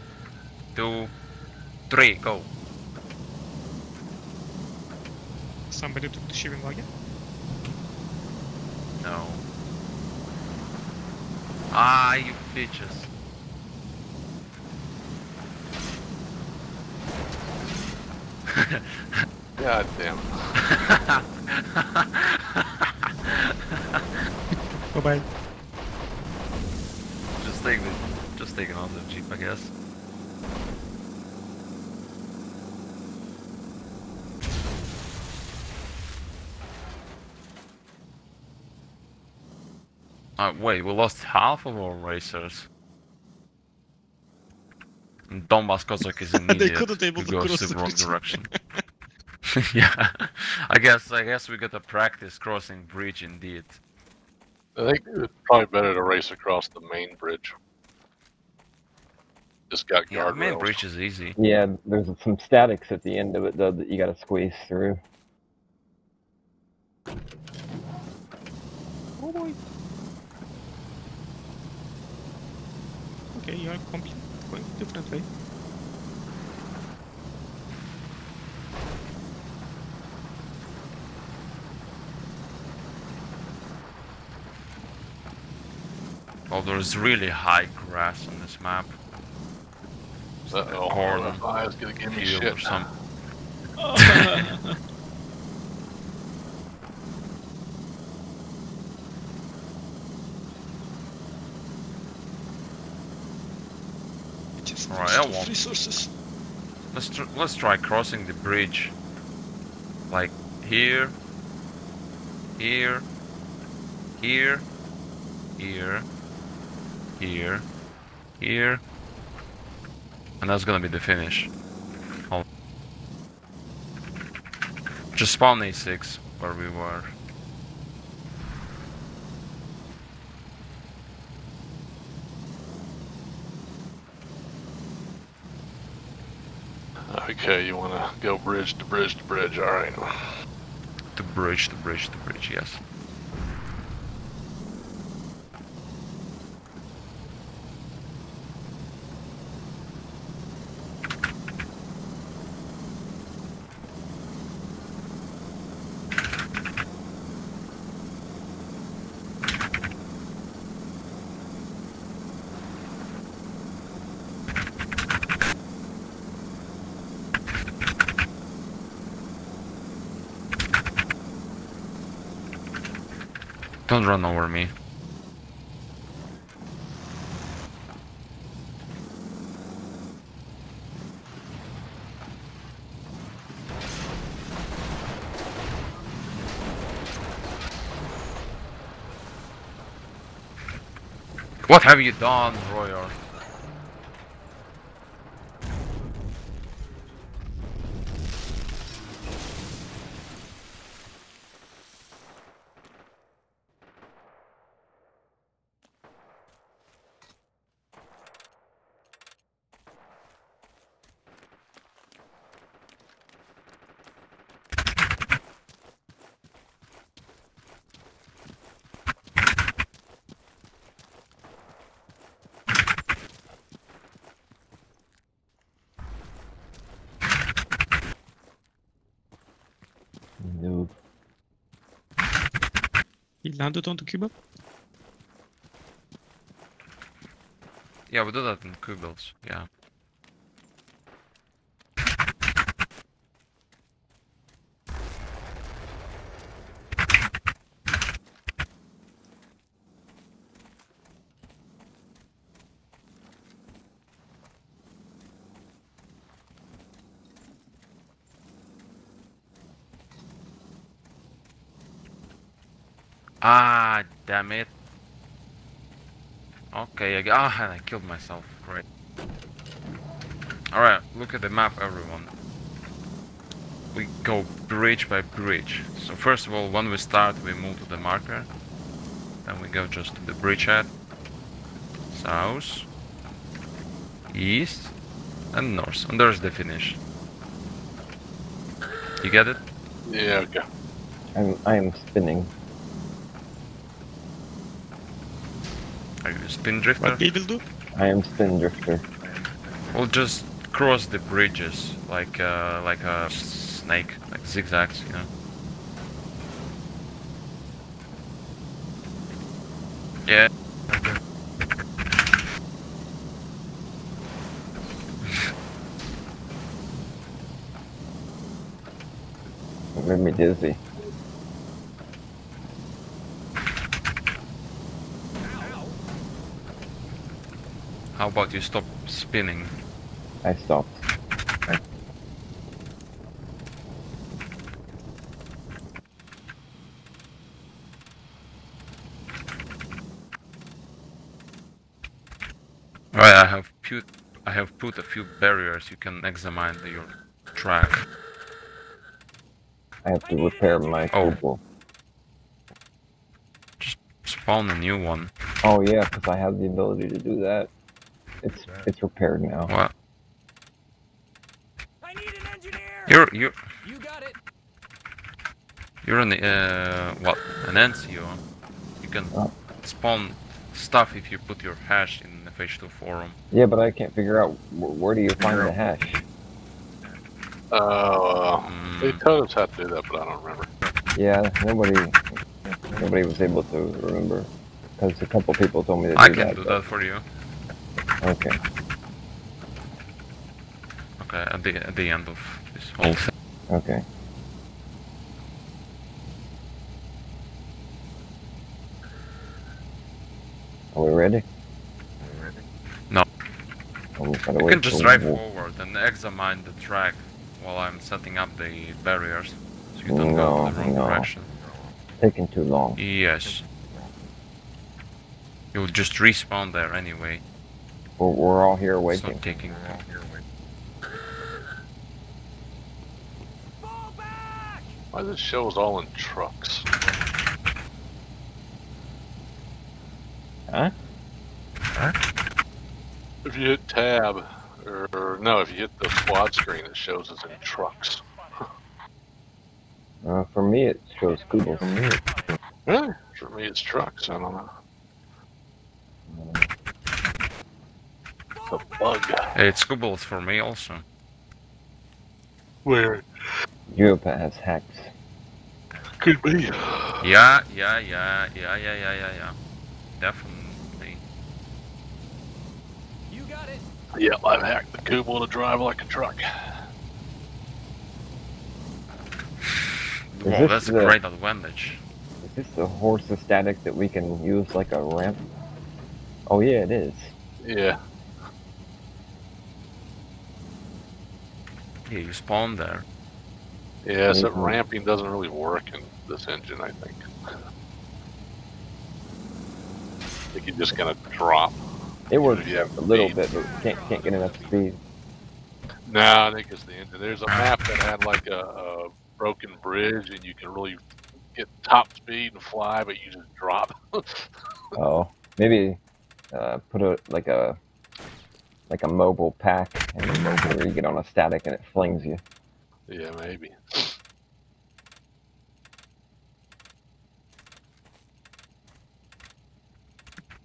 two, three, go. Somebody took the Schwimmwagen. No. Ah, you bitches. God damn it. Bye bye. just take the, just take another jeep, I guess. Uh, wait, we lost half of our racers. And Donbass Kozak is an They idiot couldn't able who to goes cross the the wrong direction. yeah, I guess I guess we gotta practice crossing bridge indeed. I think it's probably better to race across the main bridge. Just got Yeah, the guardrails. main bridge is easy. Yeah, there's some statics at the end of it though that you gotta squeeze through. Oh boy. Okay, you are complete, going different way. Oh, there's really high grass on this map. Uh oh, corn RFI is gonna give me shit. or some. Just Alright, waste I of won't. Resources. Let's tr let's try crossing the bridge. Like here, here, here, here, here, here, and that's gonna be the finish. Just spawn A6 where we were. Okay, you wanna go bridge to bridge to bridge, alright. To bridge, to bridge, to bridge, yes. Run over me. What have you done, Royer? Noob. He landed on the Kubel. Yeah, we do that in Kubels, yeah. Ah, damn it. Okay, I, g- ah, and I killed myself. Great. Alright, look at the map, everyone. We go bridge by bridge. So first of all, when we start, we move to the marker. Then we go just to the bridgehead. South. East. And north. And there's the finish. You get it? Yeah, okay. I'm I am spinning. Are you spin drifter? What evil do? I am spin drifter. We'll just cross the bridges like uh, like a snake, like zigzags, you know. Yeah. Made me dizzy. About you stop spinning? I stopped. Right, I have put I have put a few barriers. You can examine the- your track. I have to repair my Oh. Just Spawn a new one. Oh yeah, because I have the ability to do that. It's it's repaired now. What? I need an engineer. You're you're You got it. you're an uh what an NCO. You can Oh. spawn stuff if you put your hash in the FH2 forum. Yeah, but I can't figure out wh- where do you find the hash. Uh, Mm, they told us how to do that, but I don't remember. Yeah, nobody nobody was able to remember because a couple people told me to do that. I can that. do but- that for you. Okay. Okay, at the at the end of this whole thing. Okay. Are we ready? No. Oh, we You can just drive we- forward and examine the track while I'm setting up the barriers, so you don't go in the wrong no. direction. Taking too long. Yes. You'll just respawn there anyway. We're, we're all here waiting. not taking long. Fall back. Why this show is all in trucks? Huh? If you hit tab, or, or no, if you hit the squad screen, it shows us in trucks. Uh, for me, it shows Kubel. For me, Really? For me, it's trucks. I don't know. It's a bug. It's Kubel for me also. Where? Europe has hacks. Could be. Yeah, yeah, yeah, yeah, yeah, yeah, yeah, yeah. Definitely. You got it. Yeah, I've hacked the Kubel to drive like a truck. Is Well, this that's a great advantage. Is this the horse static that we can use like a ramp? Oh yeah, it is. Yeah. Yeah, you spawn there. Yeah, so Mhm. ramping doesn't really work in this engine, I think. I think you're just gonna drop. It works Yeah, a little bit, but can't can't get enough speed. No, I think it's the engine. There's a map that had like a, a broken bridge, and you can really get top speed and fly, but you just drop. Oh, maybe uh, put a like a like a mobile pack and a mobile where you get on a static and it flings you. yeah, maybe.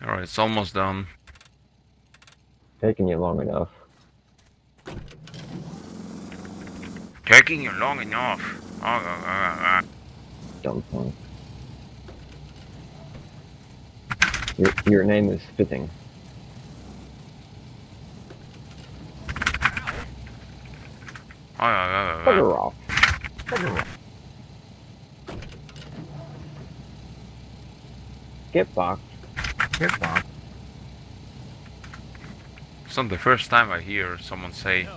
Alright, it's almost done. Taking you long enough. Taking you long enough. Oh, uh, uh. Dumb one. Your your name is fitting. Oh, uh, uh, uh, uh. Oh, Bugger off. Bugger off. Get boxed. Get boxed. It's not the first time I hear someone say,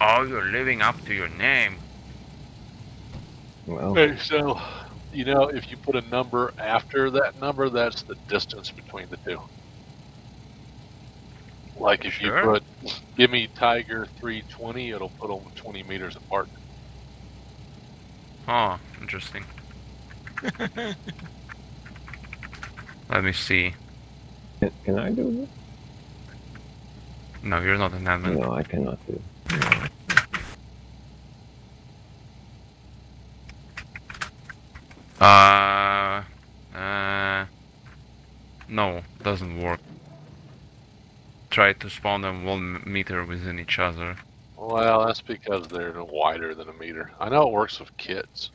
Oh, you're living up to your name. Well, Okay, so you know, if you put a number after that number, that's the distance between the two. Like if Sure. you put, give me Tiger 320, it'll put them 20 meters apart. Oh, interesting. Let me see. can, can I do this? No, you're not an admin. No, I cannot do. Uh, uh, no, doesn't work try to spawn them one meter within each other. Well, that's because they're wider than a meter. I know it works with kits.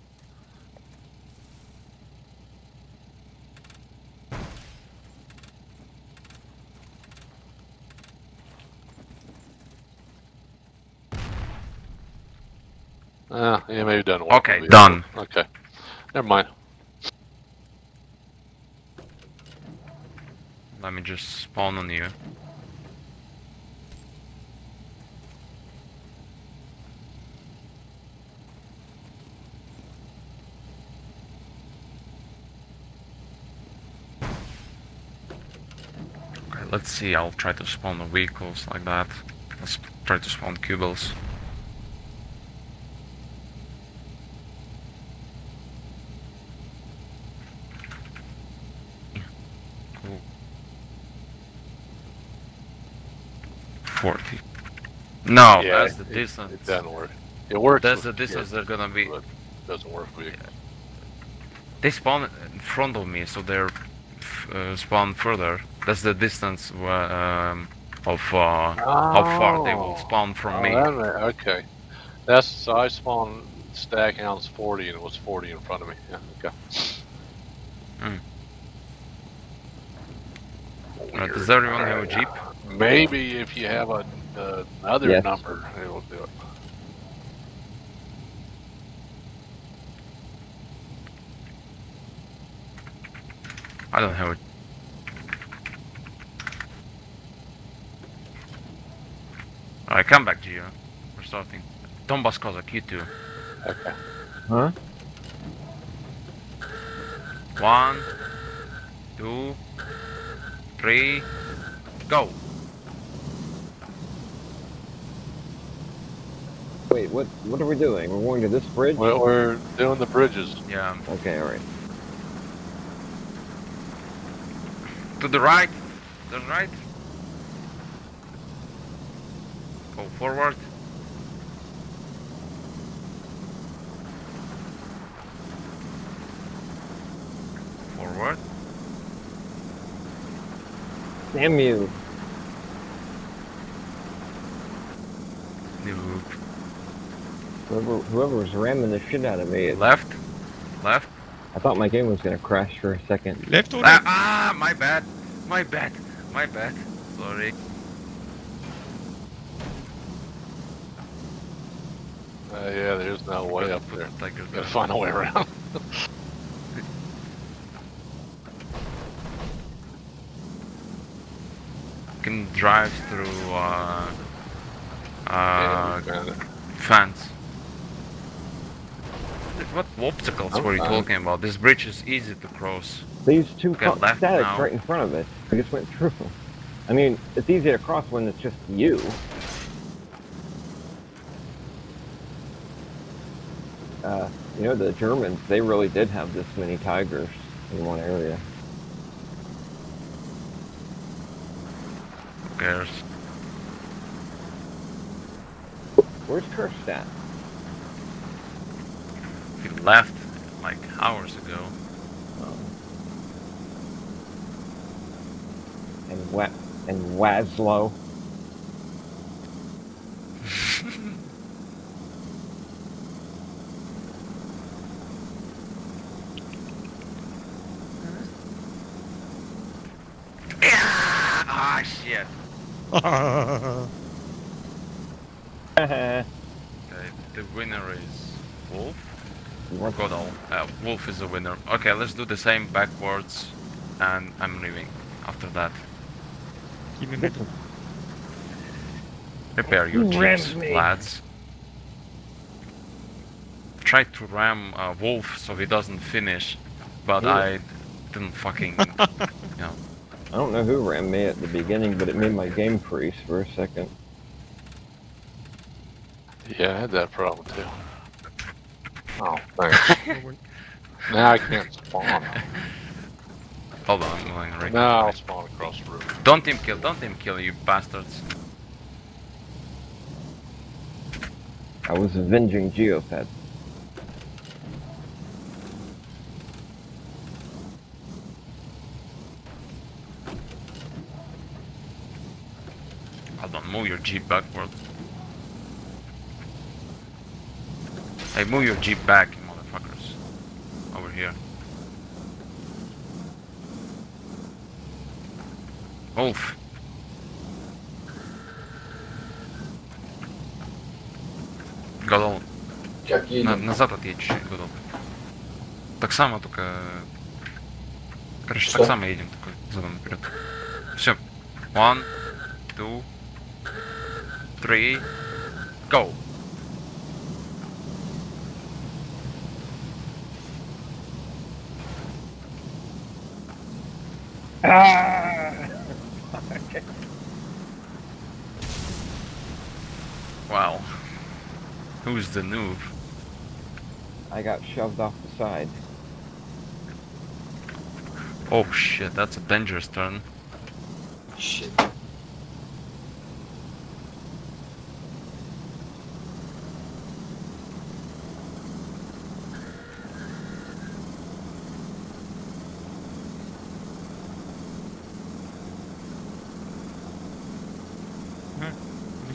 Ah, yeah, maybe done. Okay, done. Okay, never mind. Let me just spawn on you. Let's see, I'll try to spawn the vehicles like that. Let's try to spawn Kubels. Cool. 40. No, yeah, that's the it, distance. It doesn't work. It works. That's the distance they're gonna be. but doesn't work with you. They spawn in front of me, so they're uh, spawn further. That's the distance where, um, of uh, how far they will Oh. spawn from Oh, me. that okay. That's so I spawned Staghounds 40 and it was 40 in front of me. Yeah, okay. Hmm. Uh, does everyone have a jeep? Maybe if you have a uh, another Yes. number, it will do it. I don't have a. Alright, come back, Gio. We're starting. Donbass Kozak, you too. Okay. Huh? One, two, three, go! Wait, what? What are we doing? We're going to this bridge? Well, we're doing the bridges. Yeah, Okay, all right. To the right, the right. Go forward. Forward. Damn you! Noob. Whoever, whoever was ramming the shit out of me, Left. Left. I thought my game was gonna crash for a second. Left or Ah, right? My bad. My bad. My bad. Sorry. Uh, yeah, there's no way up there. the Gotta find a way around. can drive through uh, uh, Yeah, we found it. fence. What obstacles I'm were you fine. talking about? This bridge is easy to cross. These two left statics now. right in front of it. I just went through. I mean, it's easy to cross when it's just you. Uh, you know, the Germans, they really did have this many tigers in one area. Who cares? Where's Kerstadt? He left like hours ago. Um, and Wa- and Waslow. Ah, shit. Okay, the winner is Wolf. Or Godal. Uh, Wolf is the winner. Okay, let's do the same backwards, and I'm leaving after that. Give me a minute. Prepare your Who jeeps, lads. Try to ram uh, Wolf so he doesn't finish, but Yeah. I didn't fucking. you know. I don't know who rammed me at the beginning, but it made my game freeze for a second. Yeah, I had that problem too. Oh, thanks. Now I can't spawn. Hold on, I'm going right. Now I'll spawn across the river. Don't team kill, don't team kill, you bastards. I was avenging Geopad. Hold on, move your jeep backward. Hey, move your jeep back, you motherfuckers. Over here. Wolf. On. Как едем? На- назад чуть-чуть удобно. Так само, только... Короче, Что? так само едем, такой задом наперед. Все. One, two, three, go! Ah! Wow. Who's the noob? I got shoved off the side. Oh shit, that's a dangerous turn. Shit.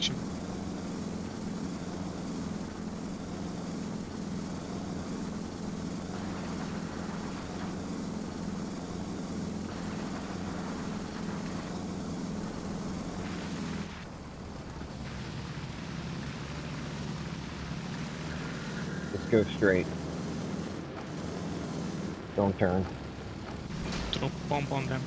Connection. Just go straight. Don't turn. Drop bomb on them.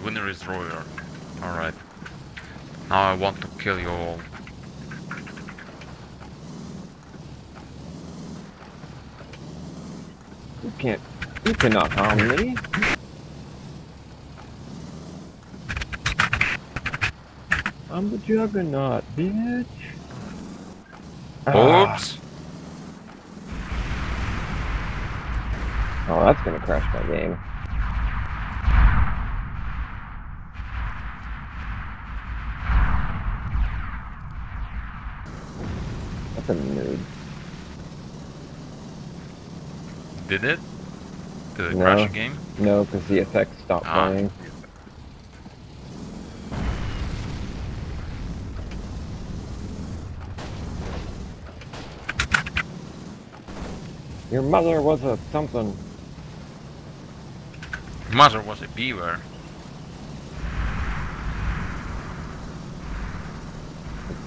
The winner is Royer. Alright. Now I want to kill you all. You can't. You cannot harm me. I'm the juggernaut, bitch. Ah. Oops! Oh, that's gonna crash my game. A. Did it? Did it No. crash the game? No, because the effects stopped Ah. playing. Your mother was a something. Mother was a beaver.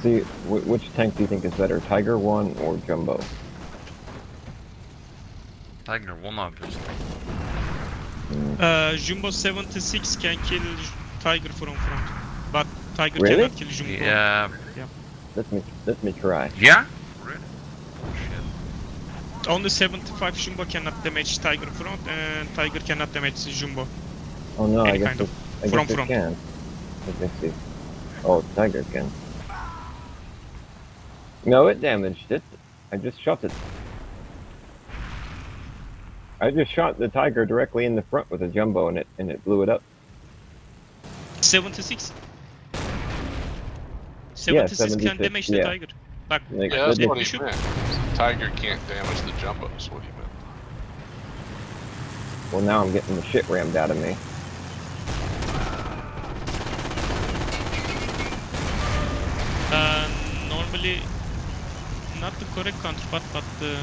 See, which tank do you think is better, Tiger One or Jumbo? Tiger won obviously. Uh, Jumbo 76 can kill Tiger from front, but Tiger Really? cannot kill Jumbo. Yeah. Let me let me try. Yeah? Really? Oh shit. Only 75 Jumbo cannot damage Tiger front, and Tiger cannot damage Jumbo. Oh no, I Any guess kind it, of I from guess it front. can. Let me see. Oh, Tiger can. No, it damaged it. I just shot it. I just shot the Tiger directly in the front with a Jumbo and it and it blew it up. 76. 76 can 76, damage yeah. the Tiger. Like, Like, Yeah, that's what he should- meant. Tiger can't damage the jumbo. Is what he meant. well, now I'm getting the shit rammed out of me. uh, normally, not the correct counterpart, but the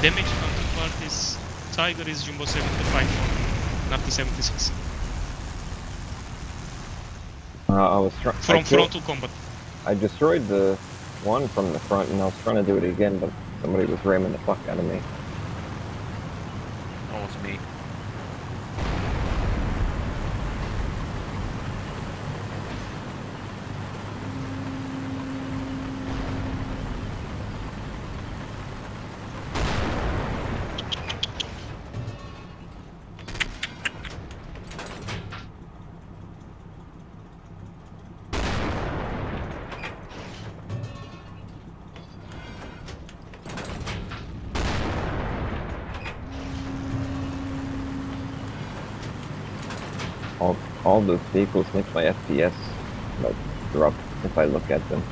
damage counterpart is Tiger is Jumbo 75, not the 76. Uh, I was trying. From frontal combat. I destroyed the one from the front, and I was trying to do it again, but somebody was ramming the fuck out of me. That was me. All all those vehicles make my FPS like drop if I look at them.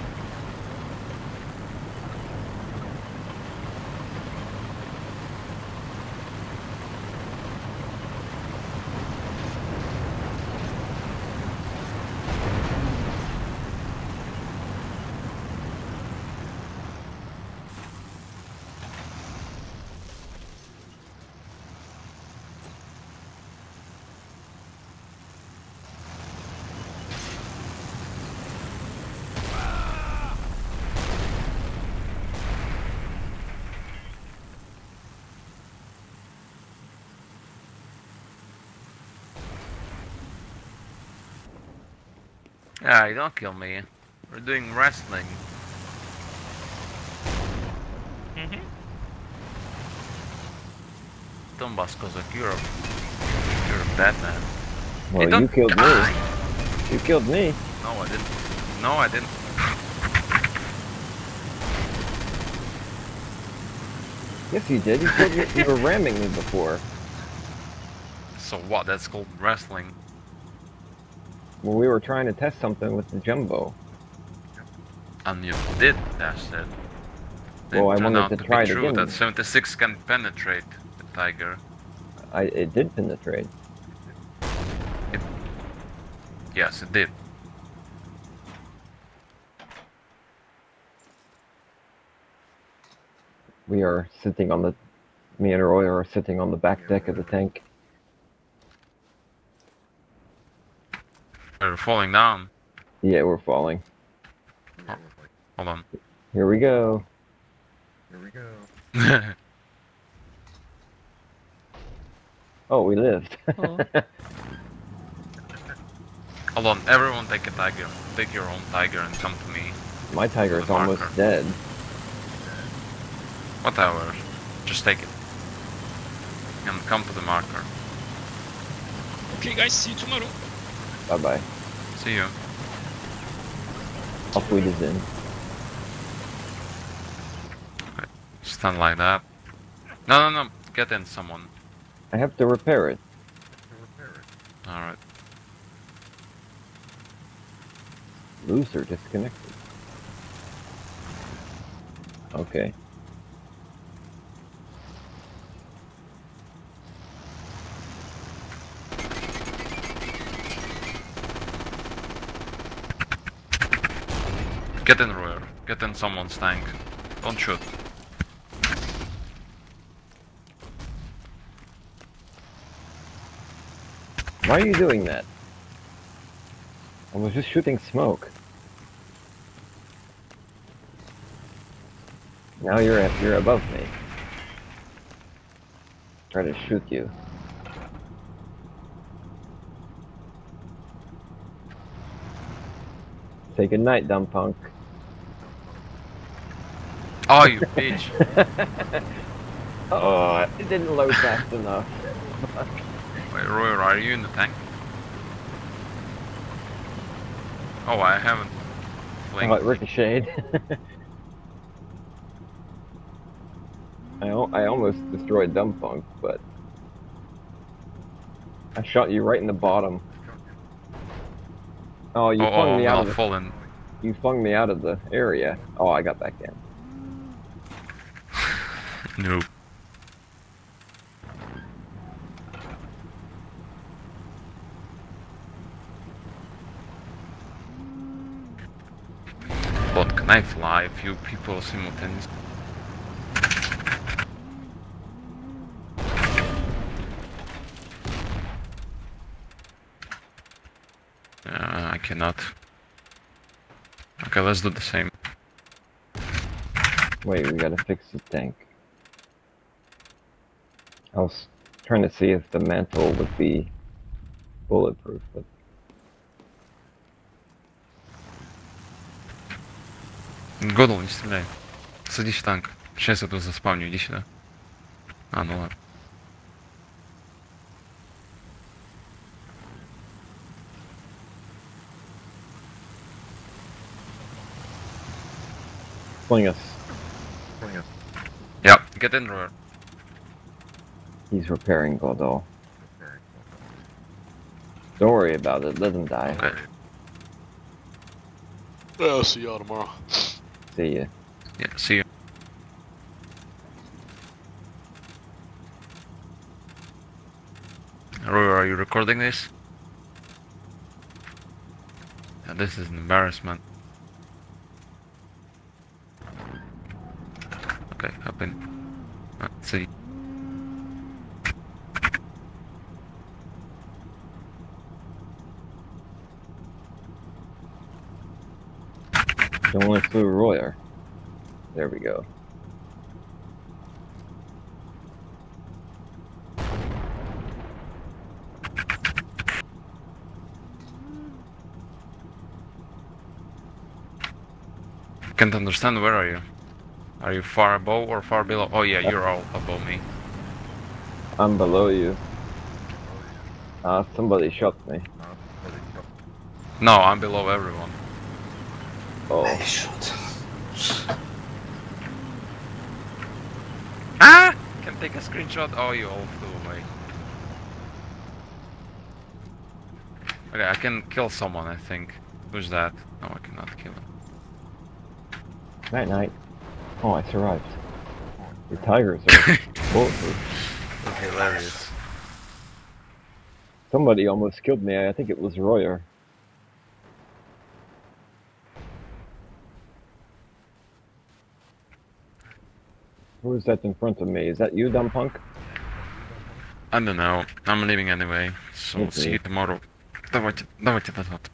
Yeah, you don't kill me. We're doing wrestling. Mhm. Donbass Kozak, you're a, you're a bad man. Well, Hey, you killed die. me. You killed me. No, I didn't. No, I didn't. Yes, you did. You killed me. You were ramming me before. So what? That's called wrestling. When we were trying to test something with the jumbo. And you did test it. Well, I wanted out to be try it true again. that 76 can penetrate the tiger. I it did penetrate. It, Yes, it did. We are sitting on the. Me and Roy are sitting on the back deck of the tank. We're falling down. Yeah, we're falling. Hold on. Here we go. Here we go. oh, we lived. Oh. Hold on, everyone take a tiger. Take your own tiger and come to me. My tiger is almost marker. dead. Whatever. Just take it. And come to the marker. Okay, guys, see you tomorrow. Bye bye. See you. Off we is in. Stand like that. No, no, no. Get in, someone. I have to repair it. Alright. Loser disconnected. Okay. Get in, Royer. Get in someone's tank. Don't shoot. Why are you doing that? I was just shooting smoke. Now you're you're above me. Try to shoot you. Say goodnight, dumb punk. Oh, you bitch. oh, it didn't load fast enough. Wait, Royer, are you in the tank? Oh, I haven't. Oh, it ricocheted. I, I almost destroyed Dumb Punk, but I shot you right in the bottom. Oh, you oh, flung oh, me out of the, fall you flung me out of the area. Oh, I got back in. No. But can I fly a few people simultaneously? Uh, I cannot. Okay, let's do the same. Wait, we gotta fix the tank. I was trying to see if the mantle would be bulletproof, but Годл, не стреляй. Садись в танк. Сейчас я тут заспавню, иди сюда. А, ну ладно. Fling us. Yeah, get in, Royer. He's repairing Godot. Don't worry about it. Let him die. Okay. Well, I'll see y'all tomorrow. See ya. Yeah, see you. Roy, are you recording this? Yeah, this is an embarrassment. Let's see. Don't want to flew Royer. There we go. Can't understand, where are you? Are you far above or far below? Oh yeah, you're all above me. I'm below you. Ah, somebody shot me. No, I'm below everyone. Oh, shot Ah! Can take a screenshot. Oh, you all flew away. Okay, I can kill someone, I think. Who's that? No, I cannot kill him. night night. Oh, I survived. The tigers are bulletproof. That's hilarious. Somebody almost killed me. I think it was Royer. Who is that in front of me? Is that you, dumb punk? I don't know. I'm leaving anyway, so Okay. see you tomorrow. Давайте, давайте назад.